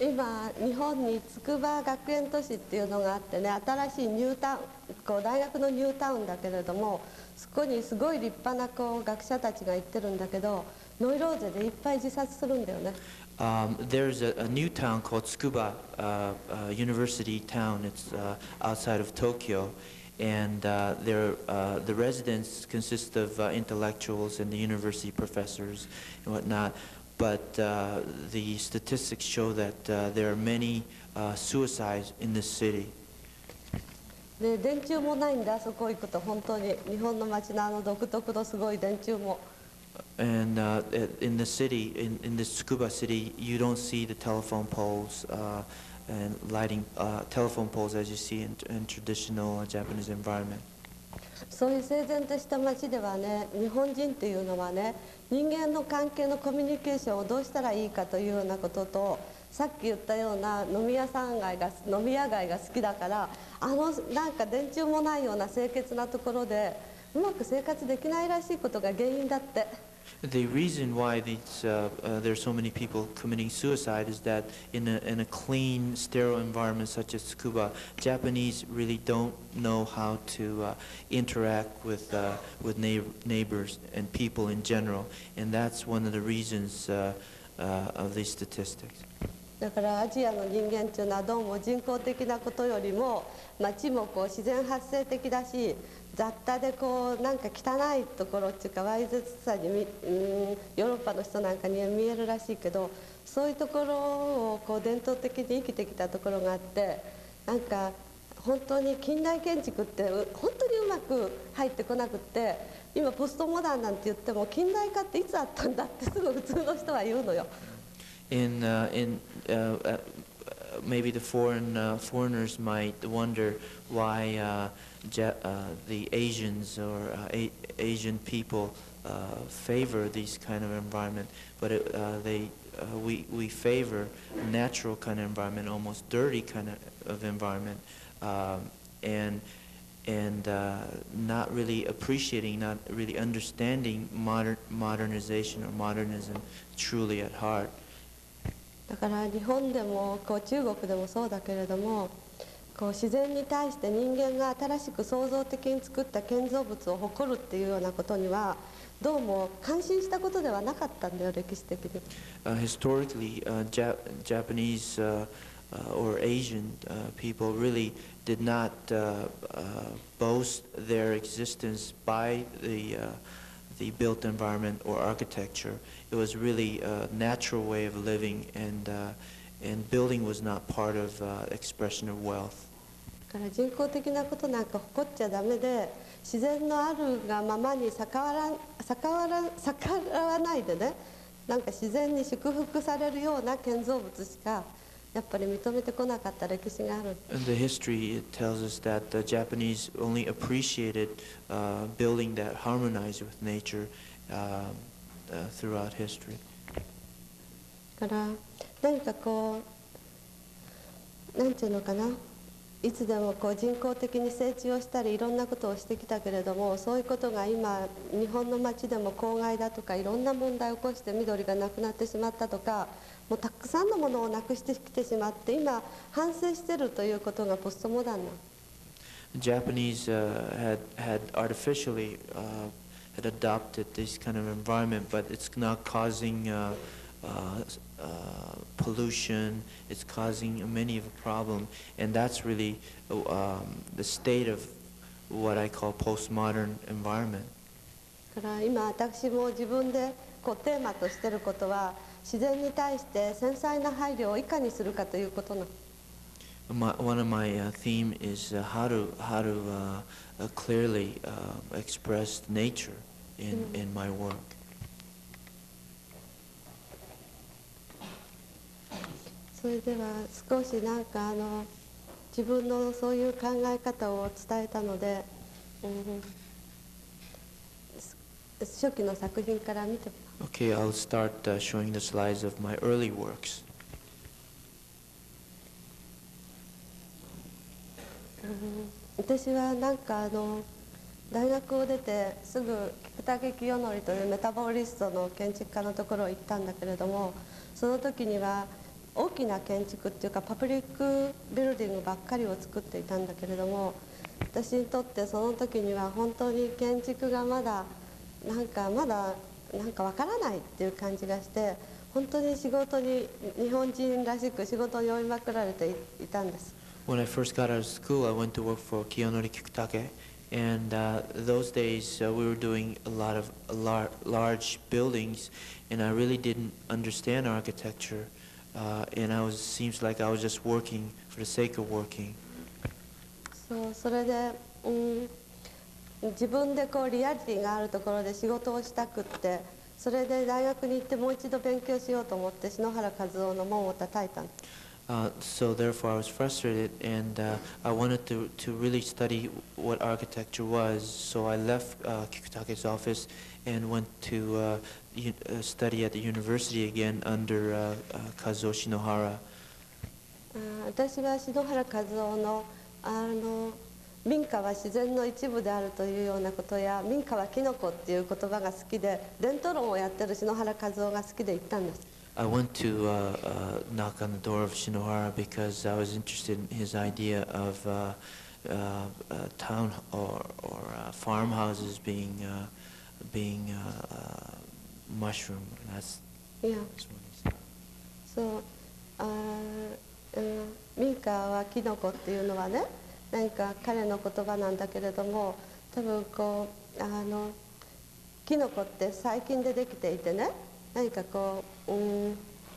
今日本に筑波学園都市っていうのがあってね新しいニュータウンこう大学のニュータウンだけれどもそこにすごい立派なこう学者たちが行ってるんだけどノイローゼでいっぱい自殺するんだよね Um, there's a, a new town called Tsukuba uh, uh, University Town. It's uh, outside of Tokyo, and uh, there, uh, the residents consist of uh, intellectuals and the university professors and whatnot. But uh, the statistics show that uh, there are many uh, suicides in this city. で電柱もないんだそこ行くと本当に日本の街のあの独特のすごい電柱も And uh, i- in the city, in, in this Tsukuba city, you don't see the telephone poles uh, and lighting uh, telephone poles as you see in, in traditional uh, Japanese environment. そういう整然とした街ではね日本人っていうのはね 人間の関係のコミュニケーションをどうしたらいいかというようなこととさっき言ったような飲み屋さん街が飲み屋街が好きだからあのなんか電柱もないような清潔なところでうまく生活できないらしいことが原因だって。The reason why these, uh, uh, there are so many people committing suicide is that in a, in a clean, sterile environment such as Tsukuba, Japanese really don't know how to uh, interact with, uh, with neigh- neighbors and people in general. And that's one of the reasons uh, uh, of these statistics. だからアジアの人間っていうのはどうも人工的なことよりも街もこう自然発生的だし 雑多でこうなんか汚いところっていうかわいせつさにうんヨーロッパの人なんかには見えるらしいけどそういうところをこう伝統的に生きてきたところがあってなんか本当に近代建築って本当にうまく入ってこなくって今ポストモダンなんて言っても近代化っていつあったんだってすぐ普通の人は言うのよ。In, uh, in uh, uh, maybe the foreign uh, foreigners might wonder why uh, uh, the Asians or uh, A- Asian people uh, favor these kind of environment, but it, uh, they uh, we we favor natural kind of environment, almost dirty kind of, of environment, um, and and uh, not really appreciating, not really understanding modern modernization or modernism truly at heart. だから日本でもこう中国でもそうだけれども こう自然に対して人間が新しく創造的に作った建造物を誇るっていうようなことにはどうも感心したことではなかったんだよ歴史的に。Uh, historically, uh, Jap- Japanese uh, uh, or Asian uh, people really did not uh, uh, boast their existence by the, uh, the built environment or architecture. It was really a natural way of living, and, uh, and building was not part of uh, expression of wealth. だから人工的なことなんか誇っちゃダメで自然のあるがままに逆ら逆ら逆らわないでねなんか自然に祝福されるような建造物しかやっぱり認めてこなかった歴史がある。 In the history, it tells us that the Japanese only appreciated uh, building that harmonized with nature um, uh, throughout history. だから 何かこうなんていうのかな？いつでもこう人工的に整地をしたりいろんなことをしてきたけれどもそういうことが今日本の街でも公害だとかいろんな問題を起こして緑がなくなってしまったとかもうたくさんのものをなくしてきてしまって今反省してるということがポストモダンな。Japanese uh, had had artificially uh, had adopted this kind of environment, but it's not causing uh, uh, pollution. It's causing many of a problem, and that's really uh, um, the state of what I call postmodern environment. だから今私も自分でこうテーマとしてることは自然に対して繊細な配慮をいかにするかということなの My, one of my uh, theme is uh, how to how to uh, uh, clearly uh, express nature in, in my work. それでは少しなんかあの自分のそういう考え方を伝えたので、うんす初期の作品から見て Okay, I'll start uh, showing the slides of my early works. 私はなんかあの大学を出てすぐ菊竹清則というメタボリストの建築家のところへ行ったんだけれどもその時には大きな建築っていうかパブリックビルディングばっかりを作っていたんだけれども私にとってその時には本当に建築がまだなんかまだなんかわからないっていう感じがして本当に仕事に日本人らしく仕事に追いまくられていたんです When I first got out of school, I went to work for Kiyonori Kikutake, and uh, those days uh, we were doing a lot of lar- large buildings, and I really didn't understand architecture, uh, and I was seems like I was just working for the sake of working. そうそれで、うん、自分でこうリアリティがあるところで仕事をしたくってそれで大学に行ってもう一度勉強しようと思って篠原和夫の門を叩いたんです Uh, so therefore, I was frustrated, and uh, I wanted to, to really study what architecture was. So I left uh, Kikutake's office and went to uh, u- uh, study at the university again under uh, uh, Kazuo Shinohara. 私は篠原和夫のあの民家は自然の一部であるというようなことや民家はキノコっていう言葉が好きで伝統論をやってる篠原和夫が好きで行ったんです I went to uh, uh, knock on the door of Shinohara because I was interested in his idea of uh, uh, uh, town or, or uh, farmhouses being uh, being uh, uh, mushroom. That's, いや that's what he said. そうあー、うん、民家はキノコっていうのはねなんか彼の言葉なんだけれども多分こうあのキノコって細菌でできていてね何かこううんっ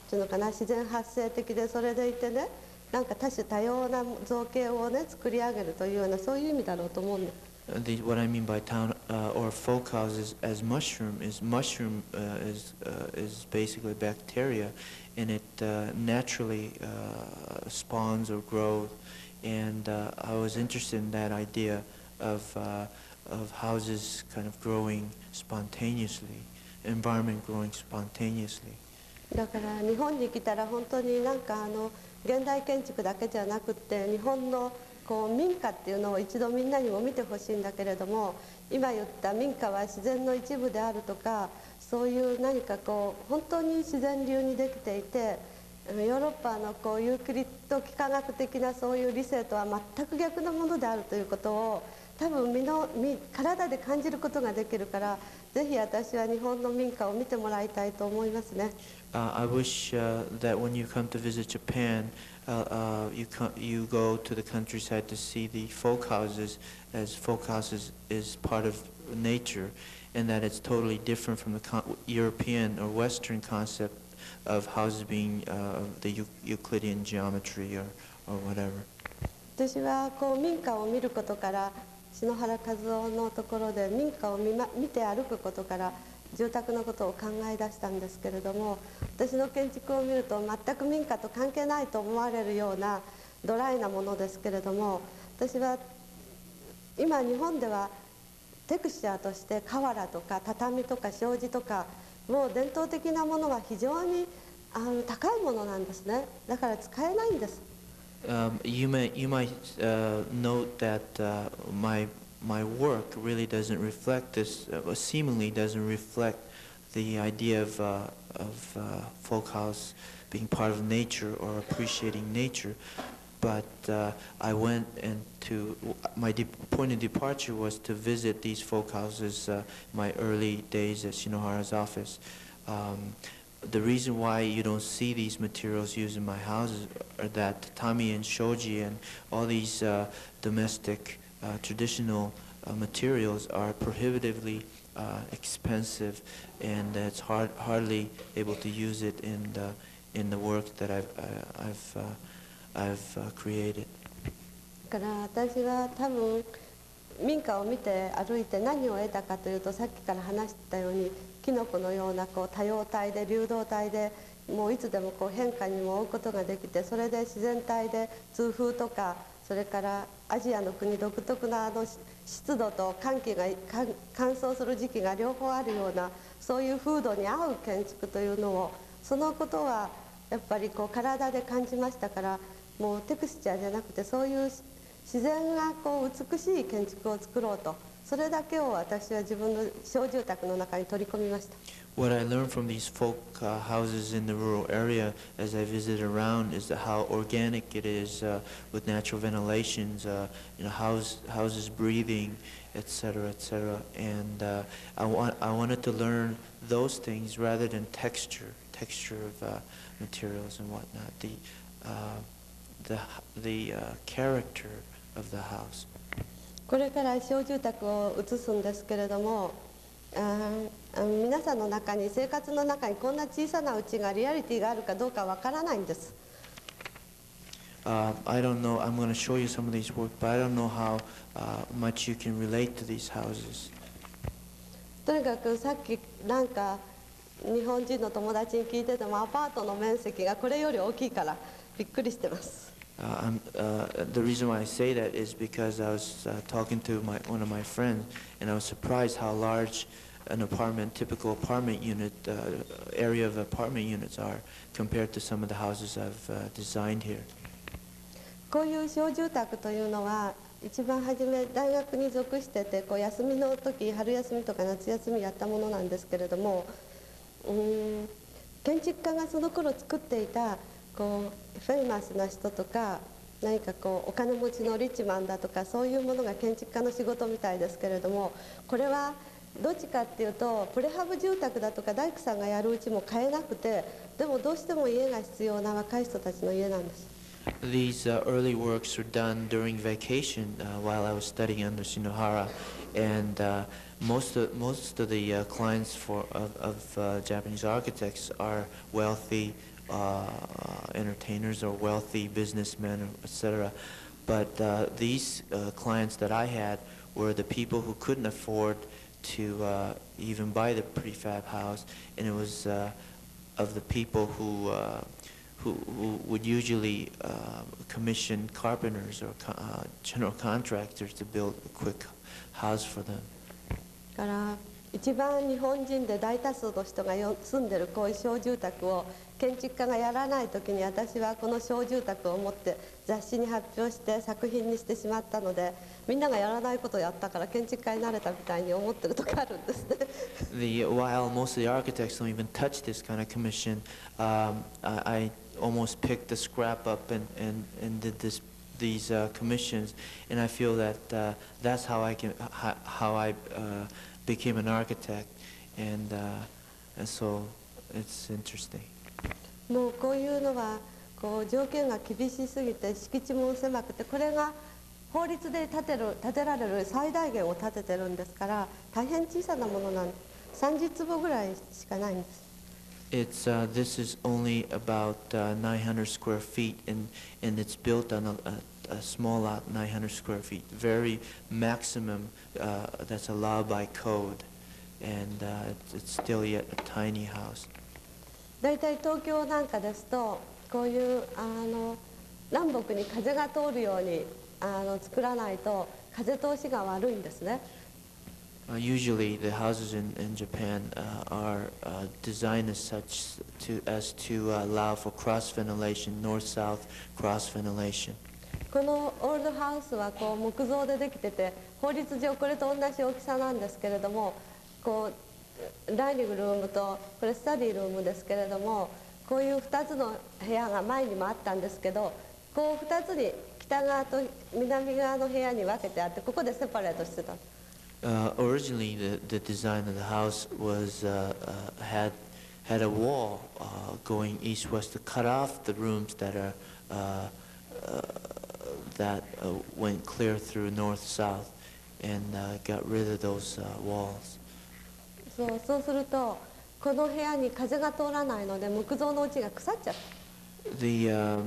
ていうのかな自然発生的でそれでいてねなんか多種多様な造形をね作り上げるというようなそういう意味だろうと思うんです Uh, The, what I mean by town uh, or folk houses as mushroom is mushroom uh, is uh, is basically bacteria, and it uh, naturally uh, spawns or grows. And uh, I was interested in that idea of uh, of houses kind of growing spontaneously, environment growing spontaneously. だから日本に来たら本当になんかあの現代建築だけじゃなくって日本の こう民家っていうのを一度みんなにも見てほしいんだけれども今言った民家は自然の一部であるとかそういう何かこう本当に自然流にできていてヨーロッパのこうユークリッド幾何学的なそういう理性とは全く逆のものであるということを多分身の身体で感じることができるからぜひ私は日本の民家を見てもらいたいと思いますね。Uh, I wish uh, that when you come to visit Japan, uh, uh, you, co- you go to the countryside to see the folk houses, as folk houses is part of nature, and that it's totally different from the con- European or Western concept of houses being uh, the Eu- Euclidean geometry or, or whatever. 私はこう民家を見ることから篠原和夫のところで民家を見,、ま、見て歩くことから 住宅のことを考え出したんですけれども私の建築を見ると全く民家と関係ないと思われるようなドライなものですけれども私は今日本ではテクスチャーとして瓦とか畳とか障子とかもう伝統的なものは非常にあの高いものなんですね。だから使えないんです。Um, you may you might uh, note that uh, my my work really doesn't reflect this, uh, seemingly doesn't reflect the idea of uh, of uh, folk house being part of nature or appreciating nature. But uh, I went into my point of departure was to visit these folk houses uh, my early days at Shinohara's office. Um, the reason why you don't see these materials used in my houses are that Tami and shoji and all these uh, domestic traditional uh, materials are prohibitively uh, expensive and it's hard, hardly able to use it in the, in the work that I've, uh, I've, uh, I've uh, created. だから私は多分民家を見て歩いて何を得たかというとさっきから話したようにキノコのようなこう多様体で流動体でもういつでもこう変化にも追うことができてそれで自然体で痛風とか それからアジアの国独特なあの湿度と寒気が乾燥する時期が両方あるようなそういう風土に合う建築というのをそのことはやっぱりこう体で感じましたからもうテクスチャーじゃなくてそういう自然がこう美しい建築を作ろうとそれだけを私は自分の小住宅の中に取り込みました。What I learned from these folk uh, houses in the rural area as I visited around is that how organic it is uh, with natural ventilations, uh, you know, house, houses breathing, et cetera, et cetera. And uh, I, want, I wanted to learn those things rather than texture, texture of uh, materials and whatnot, the, uh, the, h- the uh, character of the house. これから小住宅を移すんですけれども あーあの皆さんの中に生活の中にこんな小さな家がリアリティがあるかどうかわからないんです Uh, I don't know, I'm going to show you some of these work, but I don't know how uh, much you can relate to these houses. とにかくさっきなんか日本人の友達に聞いててもアパートの面積がこれより大きいからびっくりしてます Uh, uh, the reason why I say that is because I was uh, talking to my, one of my friends, and I was surprised how large an apartment, typical apartment unit, uh, area of apartment units are compared to some of the houses I've uh, designed here. こういう小住宅というのは一番初め大学に属しててこう休みの時春休みとか夏休みやったものなんですけれどもうん建築家がその頃作っていたこうフェイマスな人とか何かこうお金持ちのリッチマンだとかそういうものが建築家の仕事みたいですけれどもこれはどっちかっていうとプレハブ住宅だとか大工さんがやるうちも買えなくてでもどうしても家が必要な若い人たちの家なんです These uh, early works were done during vacation uh, while I was studying under Shinohara, and uh, most of most of the uh, clients for of, of uh, Japanese architects are wealthy uh, entertainers or wealthy businessmen, etc. But uh, these uh, clients that I had were the people who couldn't afford to uh, even buy the prefab house, and it was uh, of the people who. Uh, who, who would usually uh, commission carpenters or co- uh, general contractors to build a quick house for them. だから一番日本人で大多数の人がよ住んでるこういう小住宅を 建築家がやらない時に私はこの小住宅を持って雑誌に発表して作品にしてしまったのでみんながやらないことをやったから建築家になれたみたいに思ってるとこあるんですね。The, while most of the architects don't even touch this kind of commission, um, I, I almost picked the scrap up and, and, and did this, these uh, commissions, and I feel that uh, that's how I, can, how, how I uh, became an architect, and, uh, and so it's interesting. もうこういうのはこう条件が厳しすぎて敷地も狭くてこれが法律で建てる建てられる最大限を建ててるんですから大変小さなものなんです30坪ぐらいしかないんです It's, uh, this is only about uh, 900 square feet, and, and it's built on a, a, a small lot, 900 square feet, very maximum uh, that's allowed by code, and uh, it's, it's still yet a tiny house. 大体東京なんかですとこういうあの南北に風が通るようにあの作らないと風通しが悪いんですね Uh, usually, the houses in, in Japan uh, are uh, designed as such to, as to uh, allow for cross ventilation, north-south cross ventilation. このオールドハウスはこう木造でできてて法律上これと同じ大きさなんですけれどもこうダイニングルームとこれスタディルームですけれどもこういう2つの部屋が前にもあったんですけどこう2つに北側と南側の部屋に分けてあってここでセパレートしてた Uh, originally, the, the design of the house was uh, uh, had had a wall uh, going east-west to cut off the rooms that are uh, uh, that uh, went clear through north-south, and uh, got rid of those uh, walls. そうそうするとこの部屋に風が通らないので木造の家が腐っちゃった The um,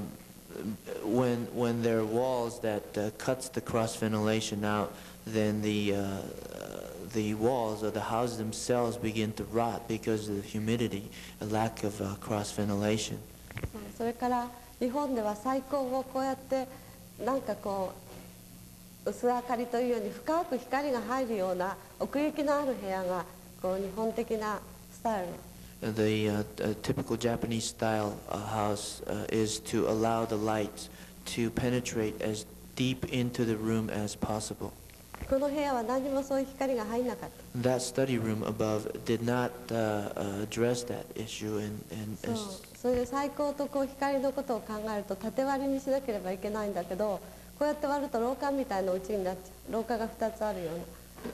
when when there are walls that uh, cuts the cross ventilation out, then the uh, uh, the walls of the houses themselves begin to rot because of the humidity, a lack of uh, cross ventilation. それから日本では最高をこうやってなんかこう薄明かりというように深く光が入るような奥行きのある部屋がこう日本的なスタイル Uh, The uh, uh, typical Japanese style uh, house uh, is to allow the light to penetrate as deep into the room as possible. この部屋は何もそういう光が入んなかった That study room above did not uh, uh, address that issue, and, and そう as- そういう最高とこう光のことを考えると縦割りにしなければいけないんだけどこうやって割ると廊下みたいな家になっちゃう廊下が2つあるような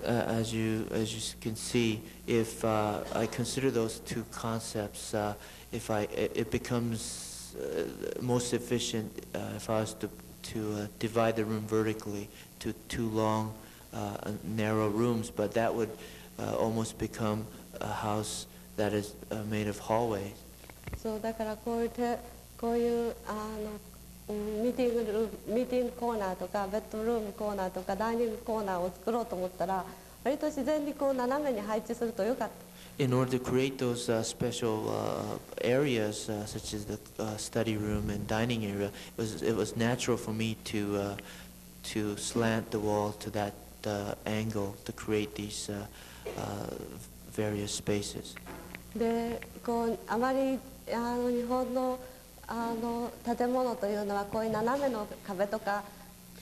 uh, as you as you can see, if uh, I consider those two concepts, uh, if I it it becomes uh, most efficient uh, if I was to to uh, divide the room vertically to two long, uh, narrow rooms, but that would uh, almost become a house that is uh, made of hallways. そうだからこういうてこういうあの、うん、 ミーティングルームミーティングコーナーとかベッドルームコーナーとかダイニングコーナーを作ろうと思ったら割と自然にこう斜めに配置するとよかった In order to create those uh, special uh, areas, uh, such as the uh, study room and dining area, it was, it was natural for me to, uh, to slant the wall to that uh, angle to create these uh, uh, various spaces. でこうあまりあの日本のあの建物というのはこういう斜めの壁とか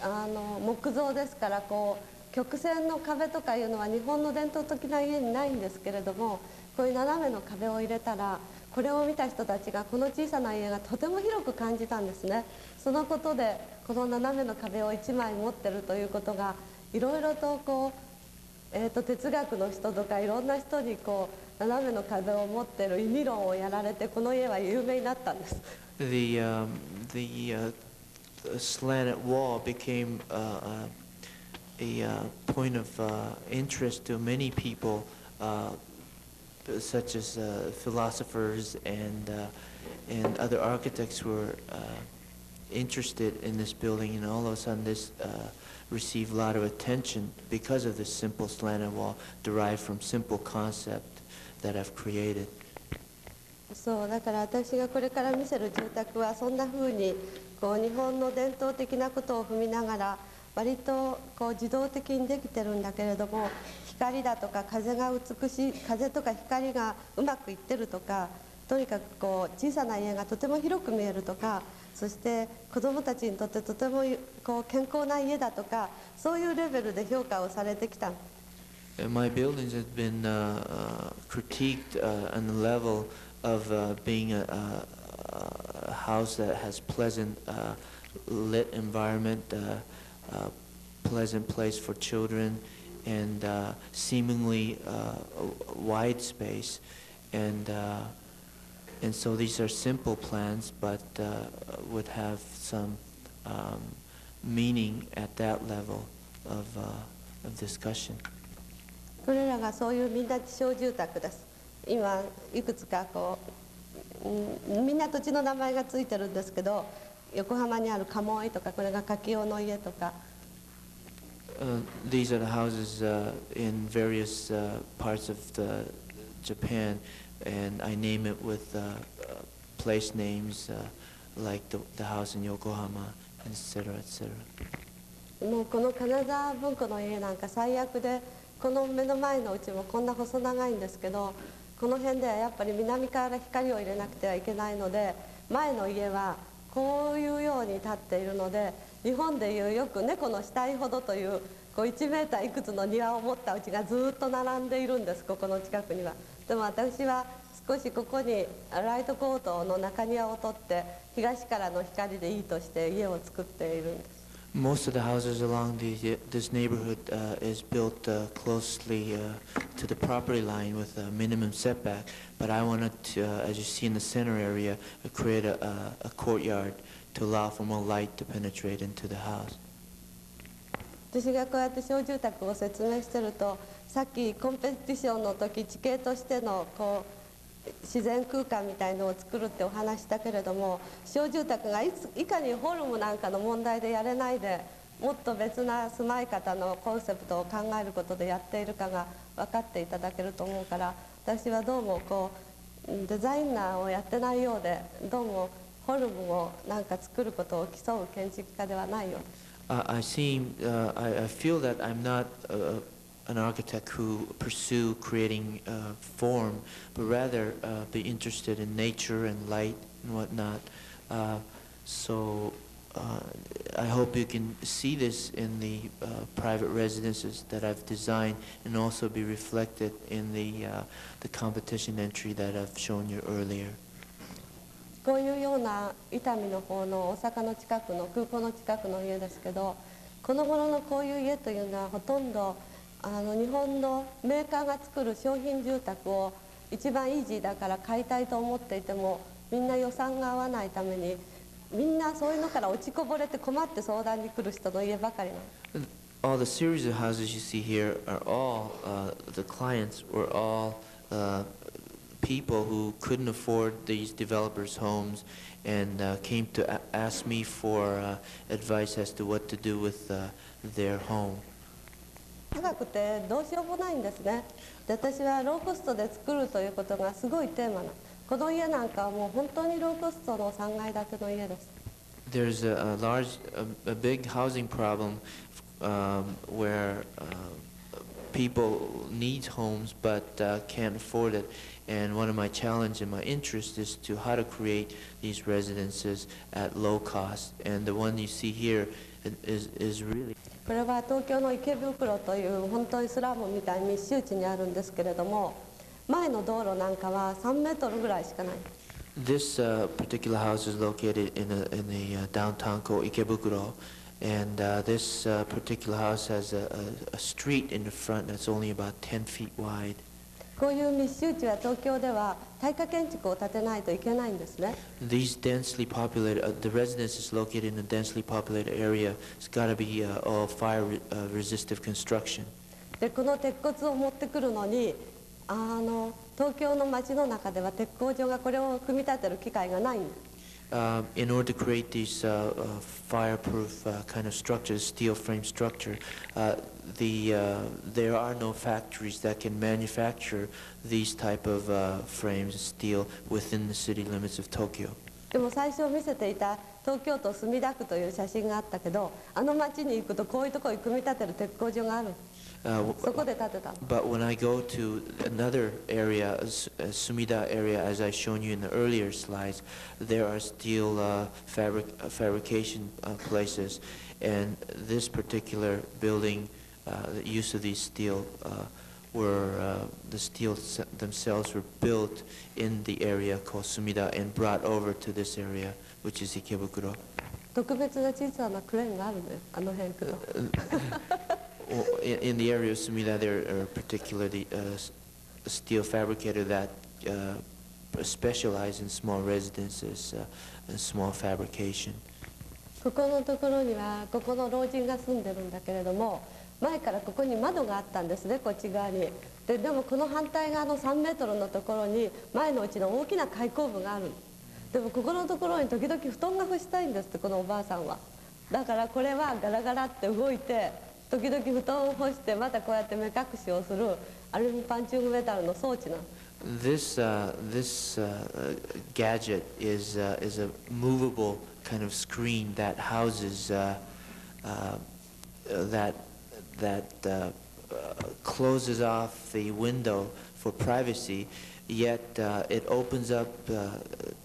あの木造ですからこう曲線の壁とかいうのは日本の伝統的な家にないんですけれどもこういう斜めの壁を入れたらこれを見た人たちがこの小さな家がとても広く感じたんですね。そのことでこの斜めの壁を1枚持ってるということがいろいろとこうえー、と哲学の人とかいろんな人にこう斜めの壁を持ってる意味論をやられてこの家は有名になったんです。The, um, the, uh, slanted wall became uh, uh, a uh, point of uh, interest to many people, uh, such as philosophers and, and other architects who were interested in this building, and all of a sudden this received a lot of attention because of this simple slanted wall derived from simple concept that I've created. そうだから私がこれから見せる住宅はそんな風にこう日本の伝統的なことを踏みながら割とこう自動的にできてるんだけれども光だとか風が美しい風とか光がうまくいってるとかとにかくこう小さな家がとても広く見えるとかそして子どもたちにとってとてもこう健康な家だとかそういうレベルで評価をされてきた。My buildings have been uh, critiqued uh, on the level of uh, being a, a, a house that has pleasant uh, lit environment, uh, uh, pleasant place for children, and uh, seemingly uh, a- wide space. And, uh, and so these are simple plans, but uh, would have some um, meaning at that level of, uh, of discussion. これらがそういうみんな地小住宅です 今いくつかこう、うん、みんな土地の名前がついてるんですけど横浜にある鴨居とかこれが柿用の家とか Uh, these are the houses uh, in various uh, parts of the Japan, and I name it with uh, uh, place names uh, like the, the house in Yokohama, etc., etc. もうこの金沢文庫の家なんか最悪でこの目の前のうちもこんな細長いんですけどこの辺ではやっぱり南から光を入れなくてはいけないので前の家はこういうように立っているので日本でいうよく猫の死体ほどというこう1メーターいくつの庭を持った家がずっと並んでいるんですここの近くには。でも私は少しここにライトコートの中庭を取って東からの光でいいとして家を作っているんです Most of the houses along the, this neighborhood uh, is built uh, closely uh, to the property line with a minimum setback, but I wanted to, uh, as you see in the center area, uh, create a, a, a courtyard to allow for more light to penetrate into the house. 私がこうやって小住宅を説明してるとさっきコンペティションの時地形としてのこう 自然空間みたいのを作るってお話したけれども小住宅がいついかにフォルムなんかの問題でやれないでもっと別な住まい方のコンセプトを考えることでやっているかが分かっていただけると思うから私はどうもこうデザイナーをやってないようでどうもフォルムをなんか作ることを競う建築家ではないよ。うです Uh, I seem, uh, I, I feel that I'm not uh, an architect who pursue creating uh, form, but rather uh, be interested in nature and light and whatnot. Uh, so uh, I hope you can see this in the uh, private residences that I've designed and also be reflected in the, uh, the competition entry that I've shown you earlier. こういうような伊丹の方の大阪の近くの空港の近くの家ですけどこの頃のこういう家というのはほとんど あの日本のメーカーが作る商品住宅を一番イージーだから買いたいと思っていてもみんな予算が合わないためにみんなそういうのから落ちこぼれて困って相談に来る人の家ばかりなんです All the series of houses you see here are all, uh, the clients were all uh, people who couldn't afford these developers' homes and uh, came to a- ask me for uh, advice as to what to do with uh, their home. 高くてどうしようもないんですねで私はローコストで作るということがすごいテーマなこの家なんかはもう本当にローコストの3階建ての家です There's a, a large, a, a big housing problem um, where uh, people need homes but uh, can't afford it. And one of my challenges and my interest is to how to create these residences at low cost. And the one you see here is, is really これは東京の池袋という本当にスラムみたいに密集地にあるんですけれども前の道路なんかは3メートルぐらいしかない This uh, particular house is located in, a, in the uh, downtown Ko Ikebukuro, and uh, this uh, particular house has a, a, a street in the front that's only about 10 feet wide. こういう密集地は東京では耐火建築を建てないといけないんですね These densely populated, uh, the residence is located in a densely populated area. It's got to be uh, all fire re- uh, resistive construction. でこの鉄骨を持ってくるのにあの東京の街の中では鉄工所がこれを組み立てる機会がないんです Um, in order to create these uh, uh, fireproof uh, kind of structures, steel frame structure, uh, the, uh, there are no factories that can manufacture these type of uh, frames, steel, within the city limits of Tokyo. でも最初見せていた東京都墨田区という写真があったけどあの街に行くとこういうところに組み立てる鉄工所がある Uh, but when I go to another area, uh, uh, Sumida area, as I shown you in the earlier slides, there are steel uh, fabric uh, fabrication uh, places, and this particular building, the use of these steel were uh, the steel themselves were built in the area called Sumida and brought over to this area, which is Ikebukuro. in, in the area of Sumida, there are particularly uh, s- a steel fabricator that uh, specialize in small residences uh, and small fabrication. ここのところにはここの老人が住んでるんだけれども前からここに窓があったんですねこっち側に。ででもこの反対側の3メートルのところに前のうちの大きな開口部がある。でもここのところに時々布団が干したいんですってこのおばあさんは。だからこれはガラガラって動いて時々布団を干してまたこうやって目隠しをするアルミパンチングメタルの装置なの This, uh, this uh, uh, gadget is, uh, is a movable kind of screen that houses, uh, uh, uh, that, that uh, uh, closes off the window for privacy, yet uh, it opens up uh,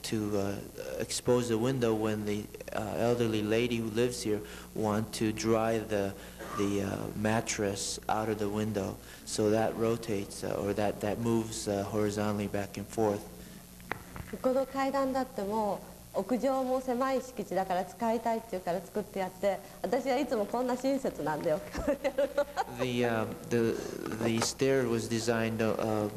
to uh, expose the window when the uh, elderly lady who lives here want to dry the, the uh, mattress out of the window. So that rotates uh, or that, that moves uh, horizontally back and forth. この階段だってもう屋上も狭い敷地だから使いたいって言うから作ってやって私はいつもこんな親切なんだよ The, uh, the, the stair was designed uh, uh,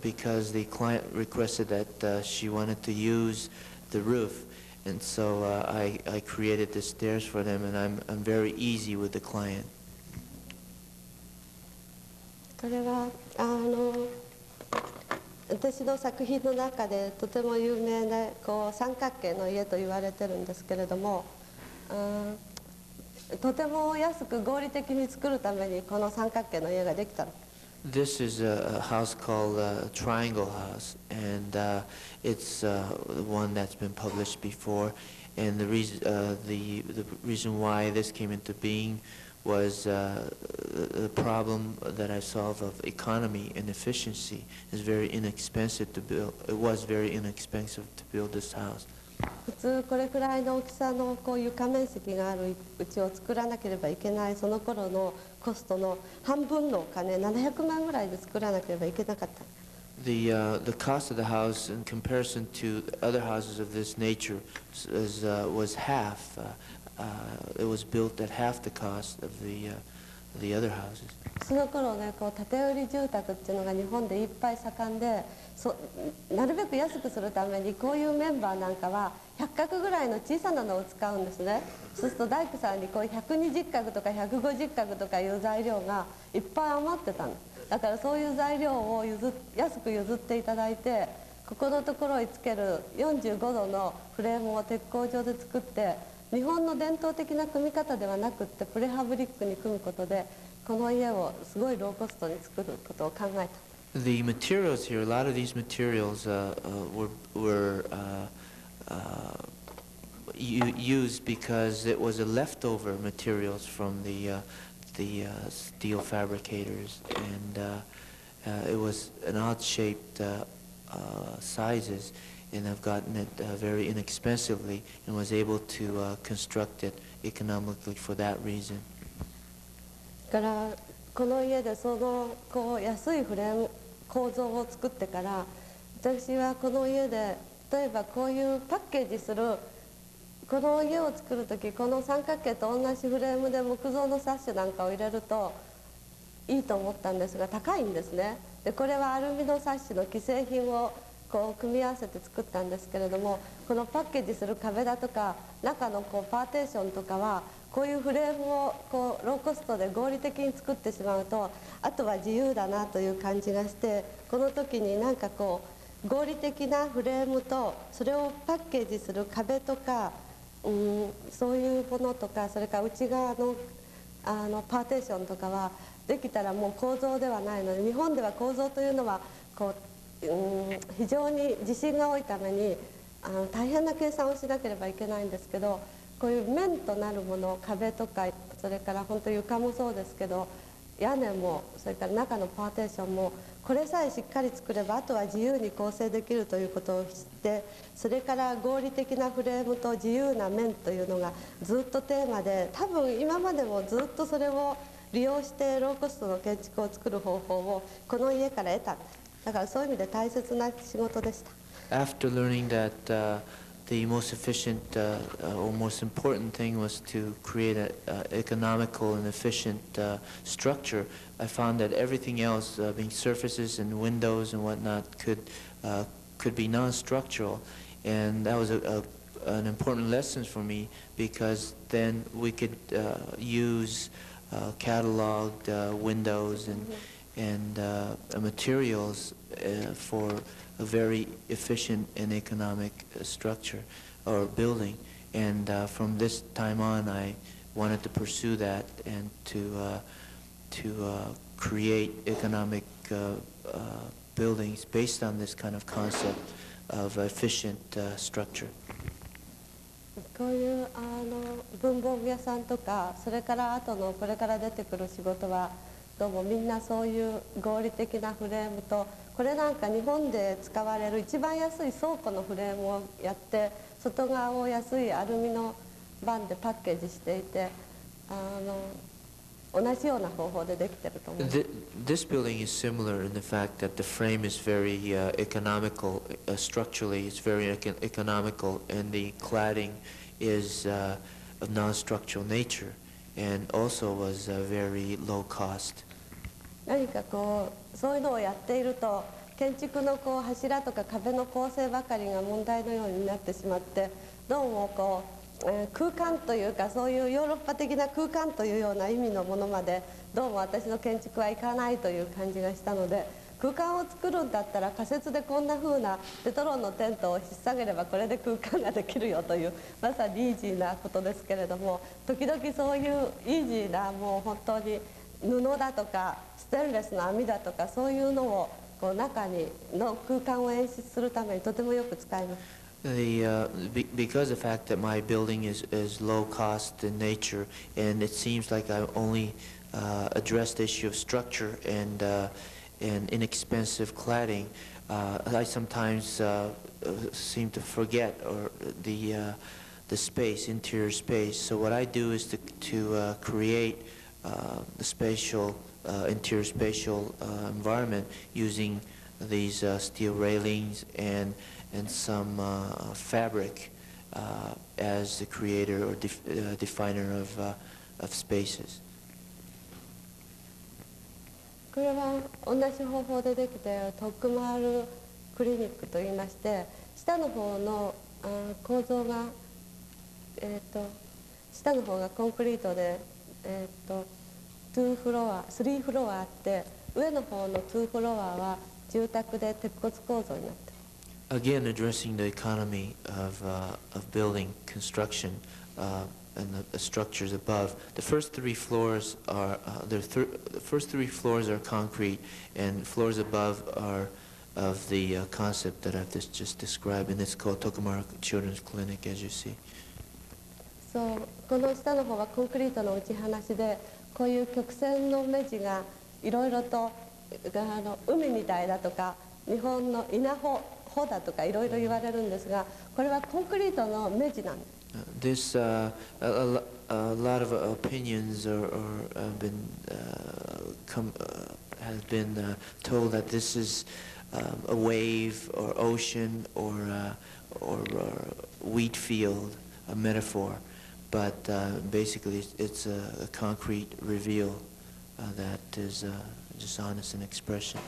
because the client requested that uh, she wanted to use the roof. And so uh, I, I created the stairs for them, and I'm, I'm very easy with the client. これはあの私の作品の中でとても有名なこう三角形の家と言われてるんですけれども、うんとても安く合理的に作るためにこの三角形の家ができたの This is a, house called uh, Triangle House, and uh, it's uh, one that's been published before. And the reason, uh, the, the reason why this came into being was uh, the the problem that I solved of economy and efficiency is very inexpensive to build. It was very inexpensive to build this house. 普通これくらいの大きさのこう床面積がある家を作らなければいけないその頃のコストの半分のお金700万ぐらいで作らなければいけなかった The, uh, the cost of the house in comparison to other houses of this nature s- is, uh, was half. Uh, uh, it was built at half the cost of the, the other houses. その頃ねこう建売り住宅っていうのが日本でいっぱい盛んでそなるべく安くするためにこういうメンバーなんかは100角ぐらいの小さなのを使うんですねそうすると大工さんにこう120角とか150角とかいう材料がいっぱい余ってたのだからそういう材料を譲安く譲っていただいてここのところにつける45度のフレームを鉄工場で作って日本の伝統的な組み方ではなくってプレハブリックに組むことでこの家をすごいローコストに作ることを考えた The materials here, a lot of these materials uh, uh, were, were uh, uh, u- used because it was a leftover materials from the, uh, the uh, steel fabricators. And uh, uh, it was an odd-shaped uh, uh, sizes, And I've gotten it uh, very inexpensively and was able to uh, construct it economically for that reason. からこの家でそのこう安いフレーム構造を作ってから私はこの家で例えばこういうパッケージするこの家を作る時この三角形と同じフレームで木造のサッシュなんかを入れるといいと思ったんですが高いんですねでこれはアルミのサッシの既製品をこう組み合わせて作ったんですけれどもこのパッケージする壁だとか中のこうパーテーションとかはこういうフレームをこうローコストで合理的に作ってしまうとあとは自由だなという感じがしてこの時になんかこう合理的なフレームとそれをパッケージする壁とかうんそういうものとかそれから内側のあのパーテーションとかはできたらもう構造ではないので日本では構造というのはこう、うん、非常に地震が多いためにあの大変な計算をしなければいけないんですけどこういう面となるもの壁とかそれから本当床もそうですけど屋根もそれから中のパーテーションもこれさえしっかり作ればあとは自由に構成できるということを知ってそれから合理的なフレームと自由な面というのがずっとテーマで多分今までもずっとそれを利用してローコストの建築を作る方法をこの家から得た。だからそういう意味で大切な仕事でした After learning that uh, the most efficient uh, uh, or most important thing was to create an uh, economical and efficient uh, structure, I found that everything else, uh, being surfaces and windows and whatnot, could, uh, could be non-structural. And that was a, a, an important lesson for me because then we could uh, use uh, cataloged uh, windows and, and uh, materials uh, for a very efficient and economic uh, structure or building. And uh, from this time on, I wanted to pursue that and to, uh, to uh, create economic uh, uh, buildings based on this kind of concept of efficient uh, structure. こういうあの文房具屋さんとかそれから後のこれから出てくる仕事は どうもみんなそういう合理的なフレームとこれなんか日本で使われる一番安い倉庫のフレームをやって外側を安いアルミのバンでパッケージしていてあの同じような方法でできてると思います Th- This building is similar in the fact that the frame is very uh, economical uh, structurally. It's very econ- economical, and the cladding is uh, of non-structural nature, and also was uh, very low cost. 何かこうそういうのをやっていると建築のこう柱とか壁の構成ばかりが問題のようになってしまってどうもこう、えー空間というかそういうヨーロッパ的な空間というような意味のものまでどうも私の建築はいかないという感じがしたので空間を作るんだったら仮設でこんな風なレトロンのテントを引っ提げればこれで空間ができるよというまさにイージーなことですけれども時々そういうイージーなもう本当に布だとかステンレスの網だとかそういうのをこう中にの空間を演出するためにとてもよく使います The, uh, be- because of the fact that my building is, is low cost in nature, and it seems like I only uh, address the issue of structure and, uh, and inexpensive cladding, uh, I sometimes uh, uh, seem to forget or the uh, the space, interior space. So what I do is to to uh, create uh, the spatial uh, interior spatial uh, environment using these uh, steel railings and and some uh, fabric uh, as the creator or def- uh, definer of uh, of spaces. これは同じ方法でできているトックマールクリニックといいまして下の方のあー構造が、えー、と下の方がコンクリートで、えー、と 2フロア3フロアあって上の方の2フロアは住宅で鉄骨構造になってる Again, addressing the economy of, uh, of building construction uh, and the, the structures above. The first three floors are uh, the, thir- the first three floors are concrete, and floors above are of the uh, concept that I've just, just described, and it's called Tokumara Children's Clinic, as you see. そうこの下の方はコンクリートの打ち放しでこういう曲線の目地がいろいろとがあの海みたいだとか日本の稲穂穂だとかいろいろ言われるんですがこれはコンクリートの目地なんです This, uh, a, a lo- a lot of opinions or, or have been, uh, come, uh, has been uh, told that this is um, a wave or ocean or, uh, or, or wheat field, a metaphor. But uh, basically, it's- a, a concrete reveal uh, that is uh, just honest in expression.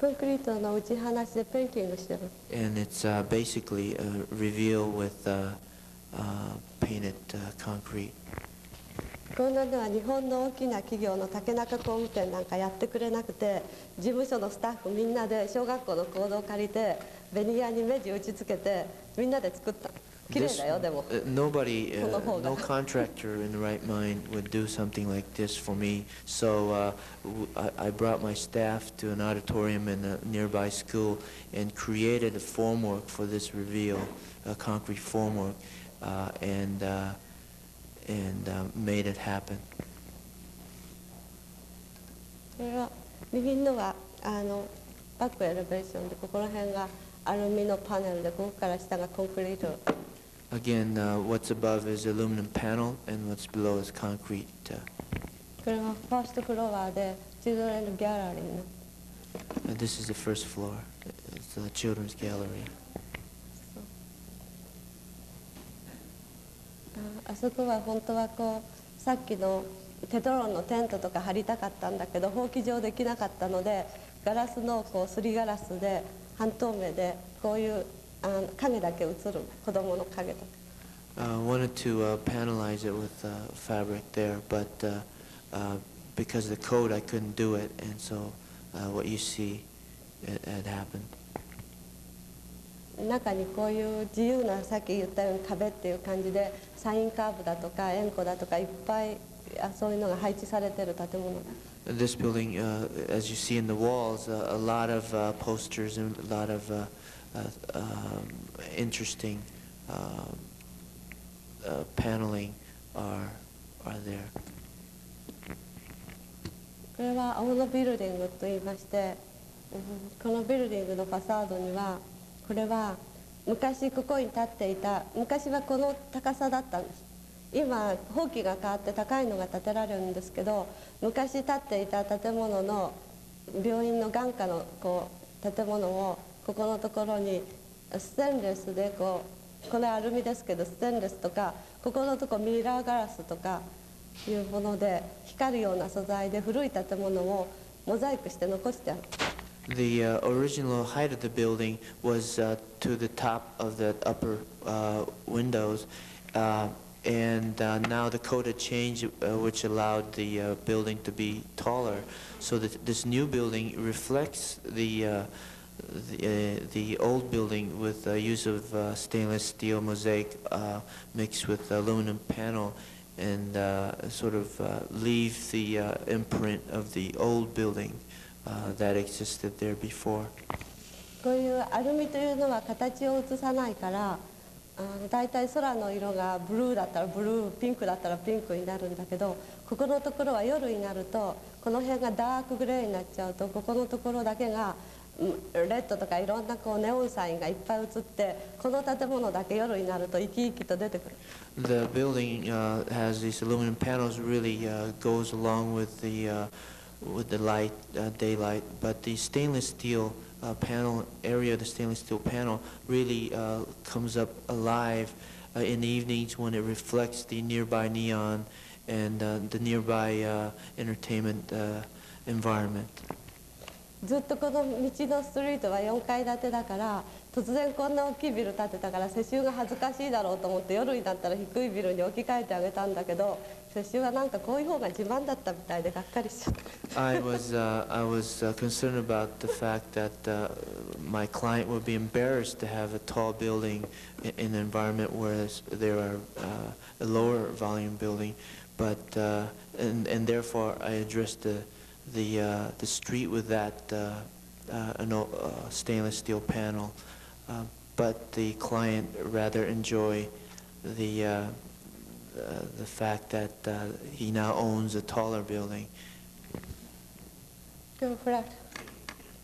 コンクリートの打ち放しでペンキングしてる And it's uh, basically a reveal with uh, uh, painted uh, concrete. こんなでは日本の大きな企業の竹中工務店なんかやってくれなくて事務所のスタッフみんなで小学校の講堂を借りてベニヤに目地打ち付けてみんなで作った This- だよでも uh, nobody, uh, この方が。 no contractor in the right mind would do something like this for me. So uh, w- I, I brought my staff to an auditorium in a nearby school and created a formwork for this reveal, a concrete formwork, uh, and uh, and uh, made it happen. これは右のはあのバックエレベーションでここら辺がアルミのパネルでここから下がコンクリート Again, uh, what's above is aluminum panel, and what's below is concrete. Uh, これはファーストフロアでチルドレンギャラリーの and this is the first floor. It's the children's gallery. ああそこは本当はこうさっきのテトロンのテントとか張りたかったんだけど放棄場できなかったのでガラスのこうすりガラスで半透明でこういうあの影だけ映る子供の影とか Uh, wanted to uh, panelize it with uh, fabric there, but uh, uh, because of the code, I couldn't do it, and so uh, what you see it, had happened. 中にこういう自由なさっき言ったように壁っていう感じでサインカーブだとか円弧だとかいっぱいあそういうのが配置されてる建物 This building, uh, as you see in the walls, uh, a lot of uh, posters and a lot of uh, uh, um, interesting um, uh, paneling are are there. これは青のビルディングといいまして、このビルディングのファサードにはこれは昔ここに建っていた昔はこの高さだったんです今法規が変わって高いのが建てられるんですけど昔建っていた建物の病院の眼科のこう建物をここのところにステンレスでこうこれアルミですけどステンレスとかここのとこミラーガラスとかいうもので光るような素材で古い建物をモザイクして残してある The uh, original height of the building was uh, to the top of the upper uh, windows, uh, and uh, now the code had changed, uh, which allowed the uh, building to be taller. So that this new building reflects the uh, the, uh, the old building with uh, use of uh, stainless steel mosaic uh, mixed with aluminum panel, and uh, sort of uh, leave the uh, imprint of the old building uh, that existed there before. こういうアルミというのは形を映さないからあの大体空の色がブルーだったらブルーピンクだったらピンクになるんだけどここのところは夜になるとこ この辺がダークグレーになっちゃうとここのところだけがうん レッドとかいろんなこうネオンサインがいっぱい映ってこの建物だけ夜になると生き生きと出てくる The building uh, has these aluminum panels, really uh, goes along with the uh, with the light, uh, daylight. But the stainless steel uh, panel area, the stainless steel panel, really uh, comes up alive uh, in the evenings when it reflects the nearby neon and uh, the nearby uh, entertainment uh, environment. ずっとこの道のストリートは4階建てだから突然こんな大きいビル建てたから世襲が恥ずかしいだろうと思って夜になったら低いビルに置き換えてあげたんだけど世襲はなんかこういう方が自慢だったみたいでがっかりしちゃった I was uh, I was uh, concerned about the fact that uh, my client would be embarrassed to have a tall building in, an environment where there are uh, a lower volume building, but uh, and and therefore I addressed the the uh, the street with that uh, uh, an uh, stainless steel panel, but the client rather enjoy the the fact that he now owns a taller building.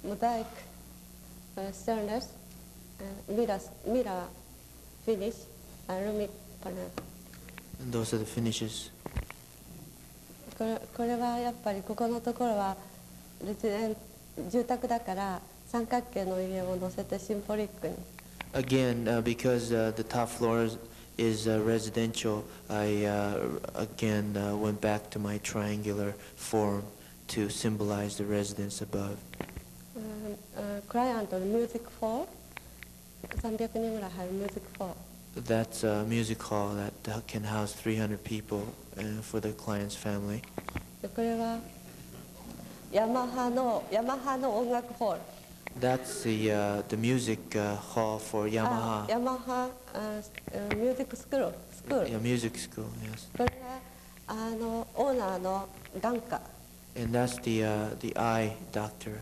Mosaic mirror, mirror finish, panel. And those are the finishes. これこれはやっぱりここのところは住宅だから三角形の家を乗せてシンフォリックに Again, uh, because uh, the top floor is, uh, residential, I uh, again uh, went back to my triangular form to symbolize the residence above. クライアントのミュージック4 300人ぐらい入るミュージック4 That's a music hall that uh, can house 300 people uh, for the client's family. でこれはヤマハのヤマハの音楽ホール That's the, uh, the music uh, hall for あ Yamaha. ヤマハあうんミュージックスクールスクール Yeah, music school, yes. これはあのオーナーの眼科 And that's the, uh, the eye doctor,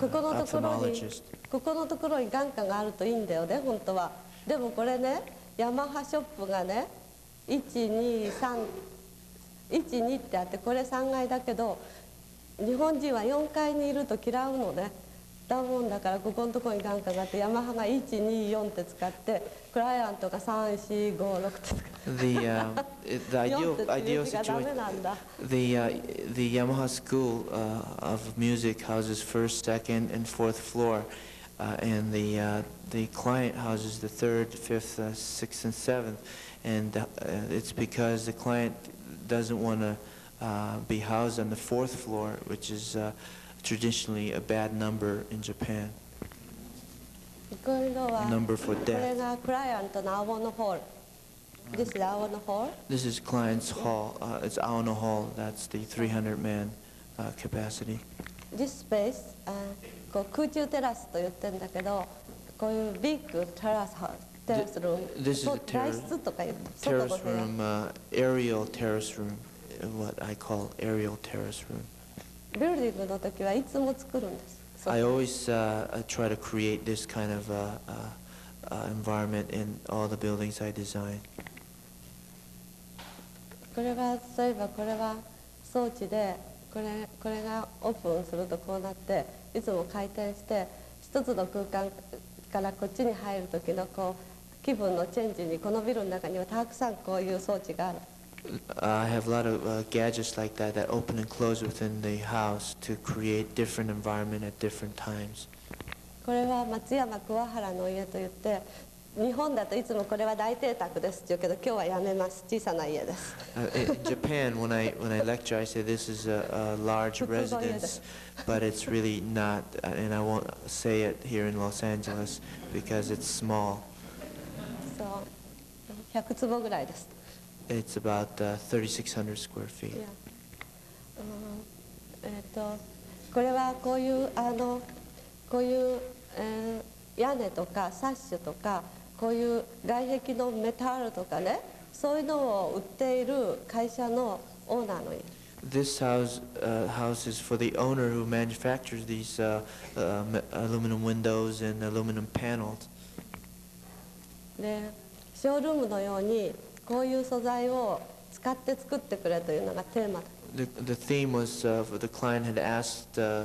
ここ uh, のところに.ここのところに眼科があるといいんだよね本当はでもこれねヤマハショップがね12312ってあってこれ3階だけど日本人は4階にいると嫌うのねだもんだからここのところに眼科があってヤマハが124って使ってクライアントが3456って使って The, um, it- the 4 ideal, ideal situation, なんだ the, uh, the Yamaha School uh, of Music houses first, second, and fourth floor, uh, and the, uh, the client houses the third, fifth, uh, sixth, and seventh. And uh, it's because the client doesn't want to uh, be housed on the fourth floor, which is uh, traditionally a bad number in Japan. Number for こ death. れがクライアントの青のホール。This is 青のホール。This is Clients Hall. Uh, it's Aono Hall. That's the 300-man uh, capacity. This space、こう空中テラスと言ってんだけど、こういうビッグテラスハウス。Uh, This is そ a 外 terrace- terrace room, uh, aerial terrace room, uh, what I call aerial terrace room. ビルディングの時はいつも作るんです I always uh, uh, try to create this kind of uh, uh, uh, environment in all the buildings I design. これはそういえばこれは装置でこれこれがオープンするとこうなっていつも回転して一つの空間からこっちに入る時のこう気分のチェンジにこのビルの中にはたくさんこういう装置がある Uh, I have a lot of uh, gadgets like that that open and close within the house to create different environment at different times. これは松山桑原の家といって日本だといつもこれは大邸宅ですって言うけど今日はやめます小さな家です Uh, in Japan, when I when I lecture, I say this is a, a large residence, but it's really not, uh, and I won't say it here in Los Angeles because it's small. そう100坪ぐらいです It's about uh, 3,600 square い feet. やうんえっ、とこれはこういうあのこういう、えー屋根とかサッシュとかこういう外壁のメタルとかねそういうのを売っている会社のオーナーの家 This house uh, house is for the owner who manufactures these uh, uh, aluminum windows and aluminum panels. でショールームのようにこういう素材を使って作ってくれというのがテーマだ The, the theme was, uh, the client had asked uh,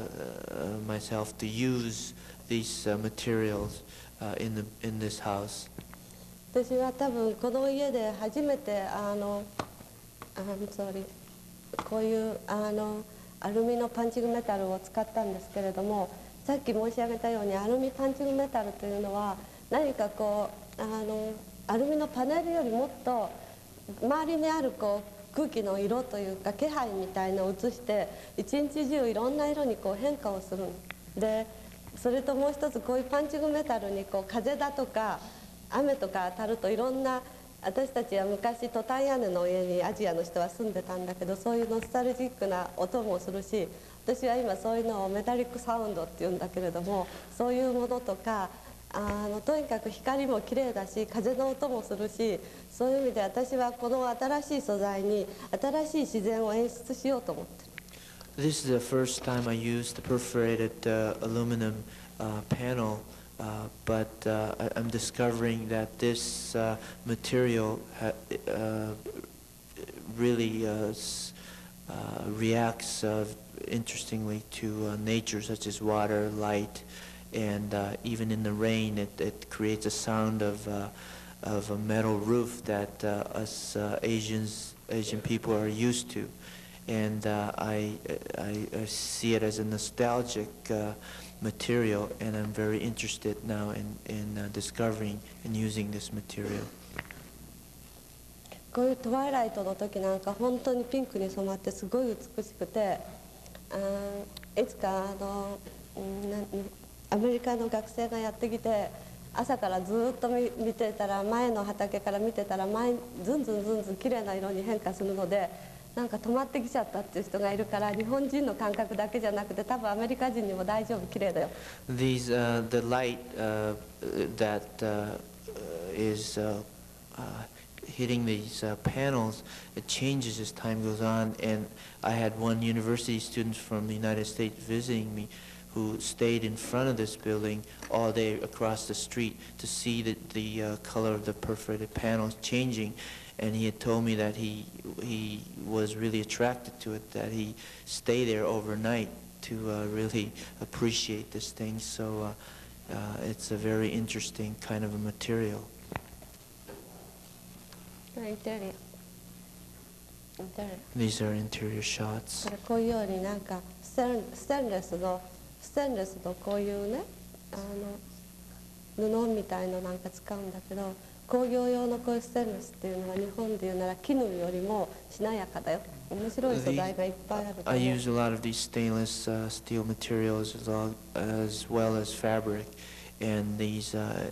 uh, myself to use these uh, materials uh, in, the, in this house. 私は多分この家で初めてあの sorry こういうあのアルミのパンチングメタルを使ったんですけれどもさっき申し上げたようにアルミパンチングメタルというのは何かこうあのアルミのパネルよりもっと周りにあるこう空気の色というか気配みたいのを映して一日中いろんな色にこう変化をするでそれともう一つこういうパンチングメタルにこう風だとか雨とか当たるといろんな私たちは昔トタン屋根の家にアジアの人は住んでたんだけどそういうノスタルジックな音もするし私は今そういうのをメタリックサウンドっていうんだけれどもそういうものとかあのとにかく光も綺麗だし風の音もするしそういう意味で私はこの新しい素材に新しい自然を演出しようと思ってる。This is the first time I used the perforated uh, aluminum uh, panel, uh, but uh, I- I'm discovering that this uh, material ha- uh, really uh, s- uh, reacts uh, interestingly to uh, nature, such as water, light, and uh, even in the rain, it, it creates a sound of, uh, of a metal roof that uh, us uh, Asians, Asian people are used to and uh, I, I, I see it as a nostalgic uh, material, and I'm very interested now in, in uh, discovering and using this material. こういうトワイライトの時なんか本当にピンクに染まってすごい美しくてあーいつかあのうんなん アメリカの学生がやってきて朝からずっと見てたら前の畑から見てたら前ずんずんずんずん綺麗な色に変化するのでなんか止まってきちゃったっていう人がいるから日本人の感覚だけじゃなくて多分アメリカ人にも大丈夫綺麗だよ These, uh, the light uh, that uh, is uh, uh, hitting these uh, panels, it changes as time goes on, and I had one university student from the United States visiting me who stayed in front of this building all day across the street to see the, the uh, color of the perforated panels changing. And he had told me that he, he was really attracted to it, that he stayed there overnight to uh, really appreciate this thing. So uh, uh, it's a very interesting kind of a material. インテリアインテリア These are interior shots. これこういうようになんかステンステンレスの ステンレスのこういうねあの布みたいのなんか使うんだけど工業用のこういうステンレスっていうのは日本でいうなら絹よりもしなやかだよ面白い素材がいっぱいあると I use a lot of these stainless uh, steel materials as well, as well as fabric, and these uh,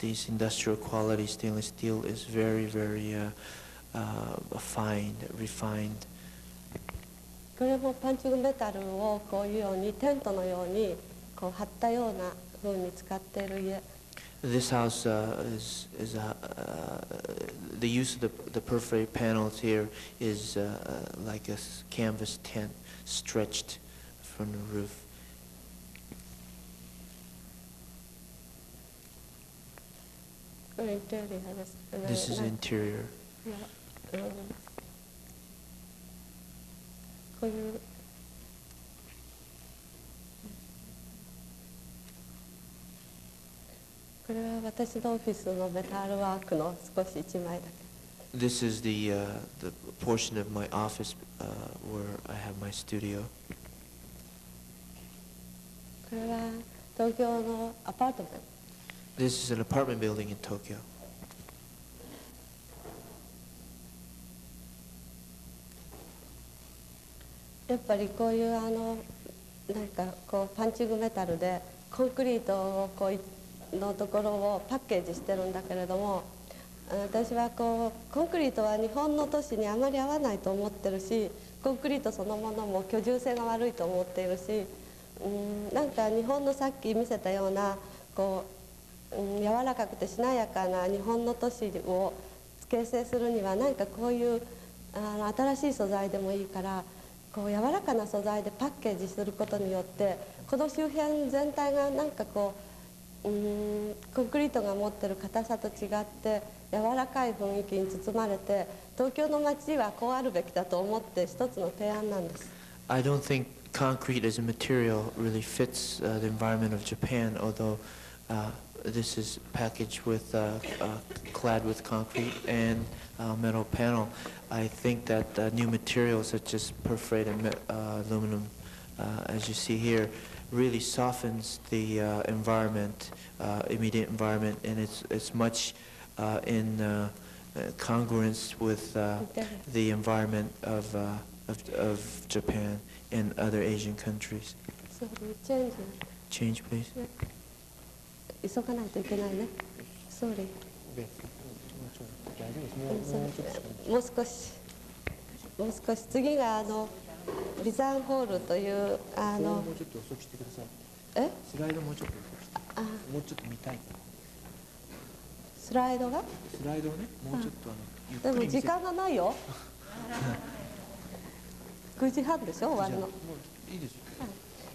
these industrial quality stainless steel is very very uh, uh, fine, refined. これもパンチングメタルをこういうようにテントのようにこう貼ったような風に使っている家 This house uh, is is a, uh, the use of the the perforated panels here is uh, uh, like a s- canvas tent stretched from the roof. これインテリアです。 This is な interior. いやうん こういうこれは私のオフィスのメタルワークの少し一枚だけ This is the uh, the portion of my office uh, where I have my studio. これは東京のアパートメント This is an apartment building in Tokyo. やっぱりこういうあのなんかこうパンチングメタルでコンクリートをこうのところをパッケージしてるんだけれども私はこうコンクリートは日本の都市にあまり合わないと思ってるしコンクリートそのものも居住性が悪いと思っているしうんなんか日本のさっき見せたようなこう、うん、柔らかくてしなやかな日本の都市を形成するには何かこういうあの新しい素材でもいいからこう柔らかな素材でパッケージすることによってこの周辺全体がなんかこううんコンクリートが持ってる硬さと違って柔らかい雰囲気に包まれて東京の街はこうあるべきだと思って一つの提案なんです。I don't think concrete as a material really fits uh, the environment of Japan, although uh, this is packaged with, uh, uh, clad with concrete and uh, metal panel. I think that uh, new materials such as perforated uh, aluminum, uh, as you see here, really softens the environment, immediate environment, and it's, it's much in congruence with the environment of, of, of, Japan and other Asian countries. Change, please. 急がないといけないね。Sorry もう少しもう少し次があのビザンホールというあのもうちょっと遅くしてください。え？スライドもうちょっと遅くして。あ。もうちょっと見たい。スライドが？スライドをね、もうちょっとあの、でも時間がないよ。9時半でしょ？終わるの。いいですよ。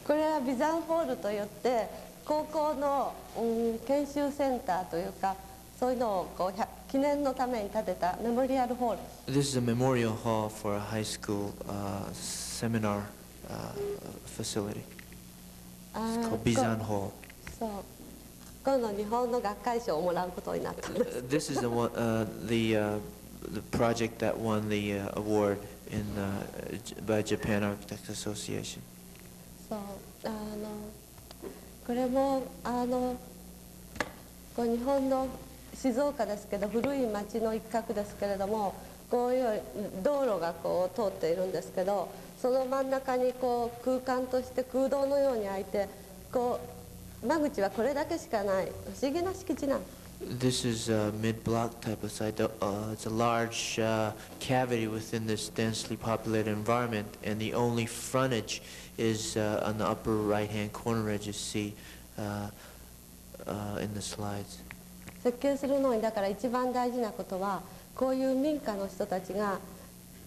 これはビザンホールといって高校の、うん、研修センターというかそういうのをこう100記念のために建てたメモリアルホール This is a memorial hall for a high school uh, seminar uh, facility. あ It's ー called Bizan Hall. そう今度日本の学会賞をもらうことになったんで Uh, す This is the one, uh, the, uh, the project that won the uh, award in, uh, by Japan Architects Association. そうあのこれもあのこう日本の静岡ですけど古い町の一角ですけれどもこういう道路がこう通っているんですけどその真ん中にこう空間として空洞のように開いてこう間口はこれだけしかない不思議な敷地なんです This is a mid-block type of site. Uh, it's a large uh, cavity within this densely populated environment, and the only frontage is uh, on the upper right-hand corner, as you see uh, uh, in the slides. 設計するのにだから一番大事なことはこういう民家の人たちが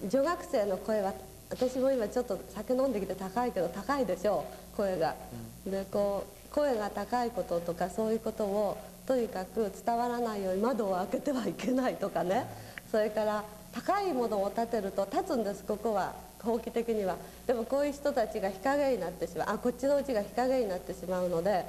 女学生の声は私も今ちょっと酒飲んできて高いけど高いでしょう声が。でこう声が高いこととかそういうことをとにかく伝わらないように窓を開けてはいけないとかねそれから高いものを建てると立つんですここは法規的にはでもこういう人たちが日陰になってしまうあこっちのうちが日陰になってしまうので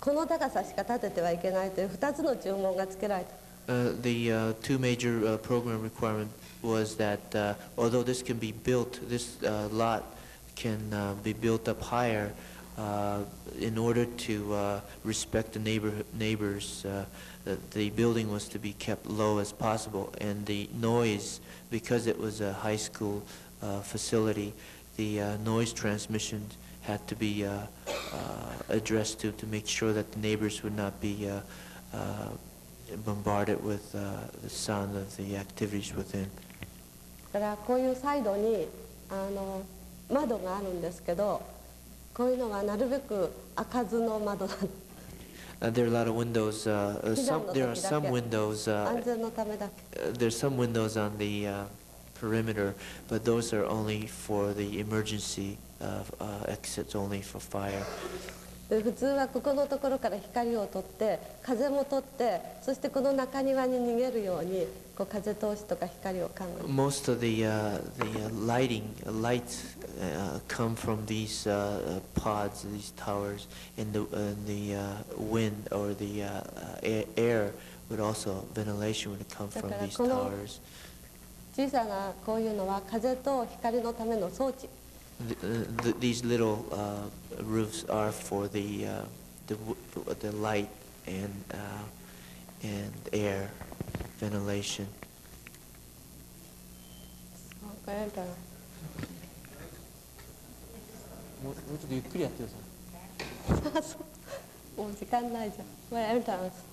この高さしか建ててはいけないという2つの注文がつけられた Uh, the uh, two major uh, program requirement was that uh, although this can be built, this uh, lot can uh, be built up higher uh, in order to uh, respect the neighbor neighbors. Uh, the, the building was to be kept low as possible, and the noise, because it was a high school uh, facility, the uh, noise transmission had to be uh, uh, addressed to to make sure that the neighbors would not be uh, uh, bombarded with uh, the sound of the activities within. だからこういうサイドにあの窓があるんですけどこういうのはなるべく開かずの窓なん Uh, there are a lot of windows. Uh, uh, 避難 some の there are 時だ some け windows. Uh, 安全のためだけ uh, there's some windows on the uh, perimeter, but those are only for the emergency uh, uh, exits, only for fire. で普通はここのところから光を取って風も取ってそしてこの中庭に逃げるようにこう風通しとか光を考える Most of the uh, the uh, lighting uh, lights uh, come from these uh, uh, pods, these towers, and the and the uh, wind or the uh, uh, air, air would also ventilation would come from だから these この towers. 小さなこういうのは風と光のための装置 Th- uh, th- these little uh, roofs are for the uh, the the light and uh, and air ventilation. もうもうちょっとゆっくりやってくださいそうもう時間ないじゃんこれエントランス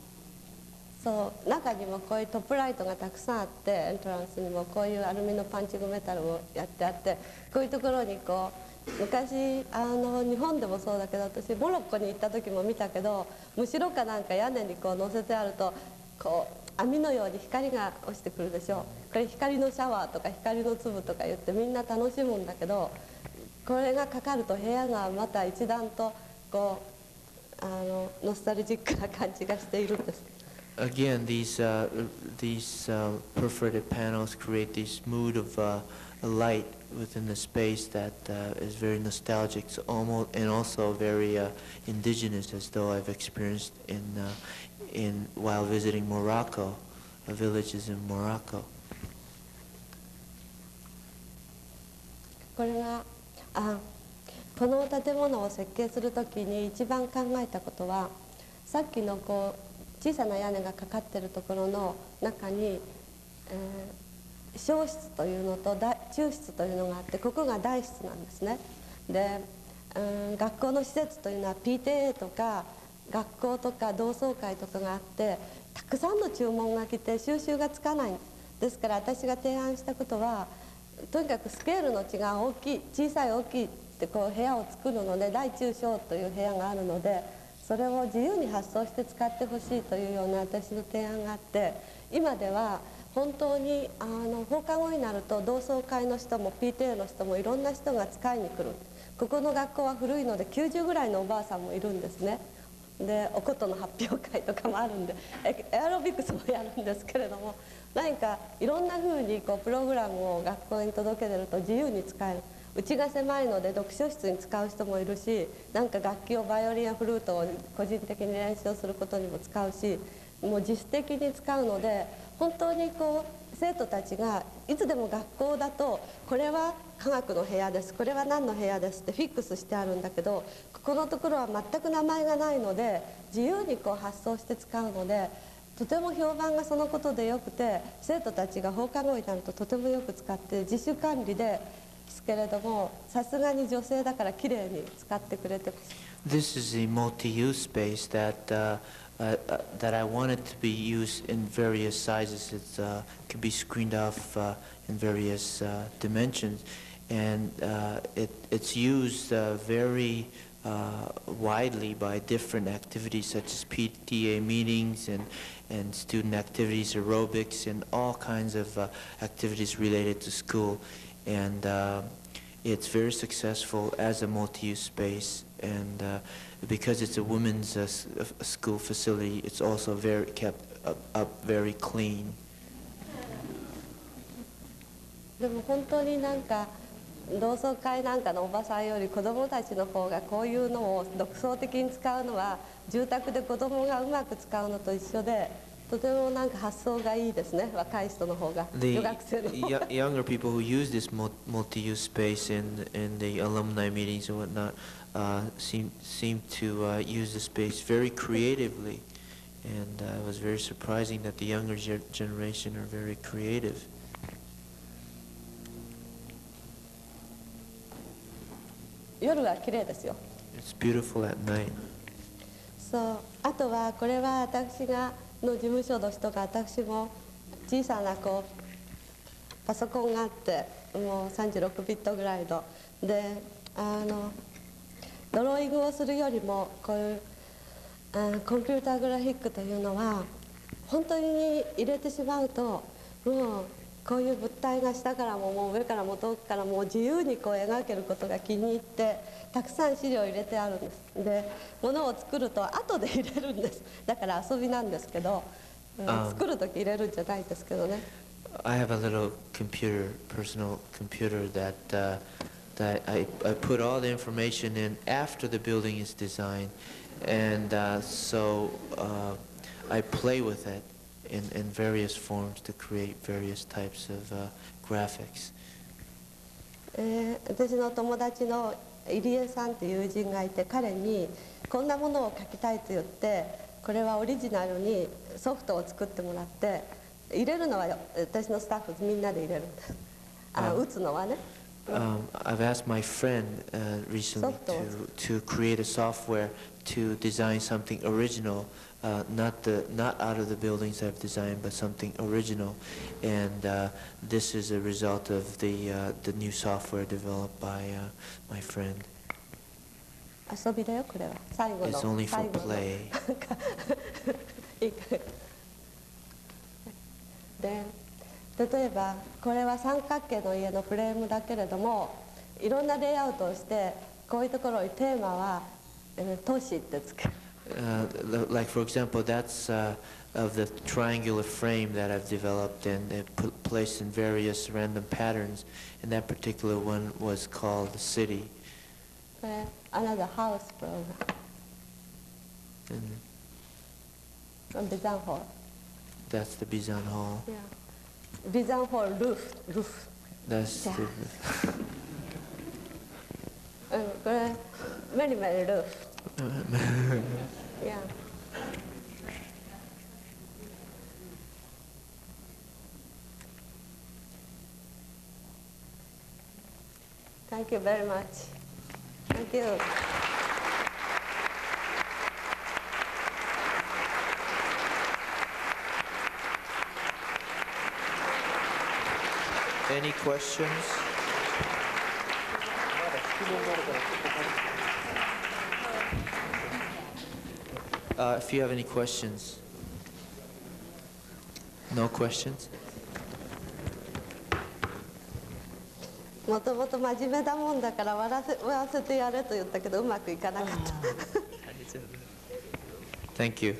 そう中にもこういうトップライトがたくさんあってエントランスにもこういうアルミのパンチングメタルをやってあってこういうところにこう昔あの日本でもそうだけど私モロッコに行った時も見たけどむしろかなんか屋根にこう乗せてあるとこう網のように光が落ちてくるでしょ。これ光のシャワーとか光の粒とか言ってみんな楽しむんだけどこれがかかると部屋がまた一段とこうあのノスタルジックな感じがしているんです Again, these, uh, these uh, perforated panels create this mood of uh, light within the space that uh, is very nostalgic it's almost, and also very uh, indigenous, as though I've experienced in, uh, in, while visiting Morocco, uh, villages in Morocco. これがあこの建物を設計する時に一番考えたことはさっきのこう 小さな屋根がかかってるところの中に、えー小室というのと大中室というのがあってここが大室なんですね。で、うん、学校の施設というのは PTA とか学校とか同窓会とかがあってたくさんの注文が来て収集がつかない。ですから私が提案したことはとにかくスケールの違う大きい小さい大きいってこう部屋を作るので大中小という部屋があるのでそれを自由に発想して使ってほしいというような私の提案があって今では本当にあの放課後になると同窓会の人も PTA の人もいろんな人が使いに来る。ここの学校は古いので90ぐらいのおばあさんもいるんですね。でお琴の発表会とかもあるんでエアロビクスもやるんですけれども何かいろんなふうにこうプログラムを学校に届けてると自由に使える。うちが狭いので読書室に使う人もいるしなんか楽器をバイオリンやフルートを個人的に練習することにも使うしもう自主的に使うので本当にこう生徒たちがいつでも学校だとこれは科学の部屋ですこれは何の部屋ですってフィックスしてあるんだけどここのところは全く名前がないので自由にこう発想して使うのでとても評判がそのことでよくて生徒たちが放課後になるととてもよく使って自主管理ですけれどもさすがに女性だからきれいに使ってくれてます。This is a multi-use space that uh, uh, uh, that I wanted to be used in various sizes. It uh, can be screened off uh, in various uh, dimensions, and uh, it, it's used uh, very uh, widely by different activities such as PTA meetings and, and student activities, aerobics, and all kinds of uh, activities related to school. And uh, it's very successful as a multi-use space, and uh, because it's a women's uh, s- uh, school facility, it's also very kept up, up very clean. でも本当になんか同窓会なんかのおばさんより子どもたちの方がこういうのを独創的に使うのは住宅で子どもがうまく使うのと一緒で とてもなんか発想がいいですね若い人の方が The 女学生の方が younger people who use this mul- multi-use space in, in the alumni meetings and whatnot uh, seem, seem to uh, use the space very creatively. And uh, it was very surprising that the younger ge- generation are very creative. 夜は綺麗ですよ It's beautiful at night. そうあとはこれは私がの事務所の人が私も小さなこうパソコンがあってもう36ビットぐらいの。であのドローイングをするよりもこういうあコンピューターグラフィックというのは本当に入れてしまうともうこういう物体が下からももう上からも遠くからも自由にこう描けることが気に入ってたくさん資料を入れてあるんですで物を作ると後で入れるんですだから遊びなんですけど、作る時入れるんじゃないですけどね I have a little computer, personal computer that uh, that I, I put all the information in after the building is designed, and uh, so uh, I play with it in, in various forms to create various types of uh, graphics. えー私の友達の入江さんっていう友人がいて彼にこんなものを描きたいと言ってこれはオリジナルにソフトを作ってもらって入れるのは私のスタッフみんなで入れるんですああ打つのはね Um, I've asked my friend uh, recently Software. to, to create a software to design something original, uh, not the not out of the buildings I've designed, but something original. And uh, this is a result of the uh, the new software developed by uh, my friend. 遊びだよこれは最後の It's only 最 for 後の play. いいかで例えばこれは三角形の家のフレームだけれどもいろんなレイアウトをしてこういうところにテーマは、えー都市ってつける Uh, l- uh, like for example, that's uh, of the triangular frame that I've developed and it placed in various random patterns. And that particular one was called the City. Uh, another house program. From Bizan Hall. That's the Bizan Hall. Yeah. Bizan Hall roof. roof. That's yeah. the uh, roof. uh, many, many roof yeah Thank you very much. Thank you. Any questions? Uh, if you have any questions. No questions? もともと真面目だもんだから笑わせ笑わせてやれと言ったけどうまくいかなかった。Thank you.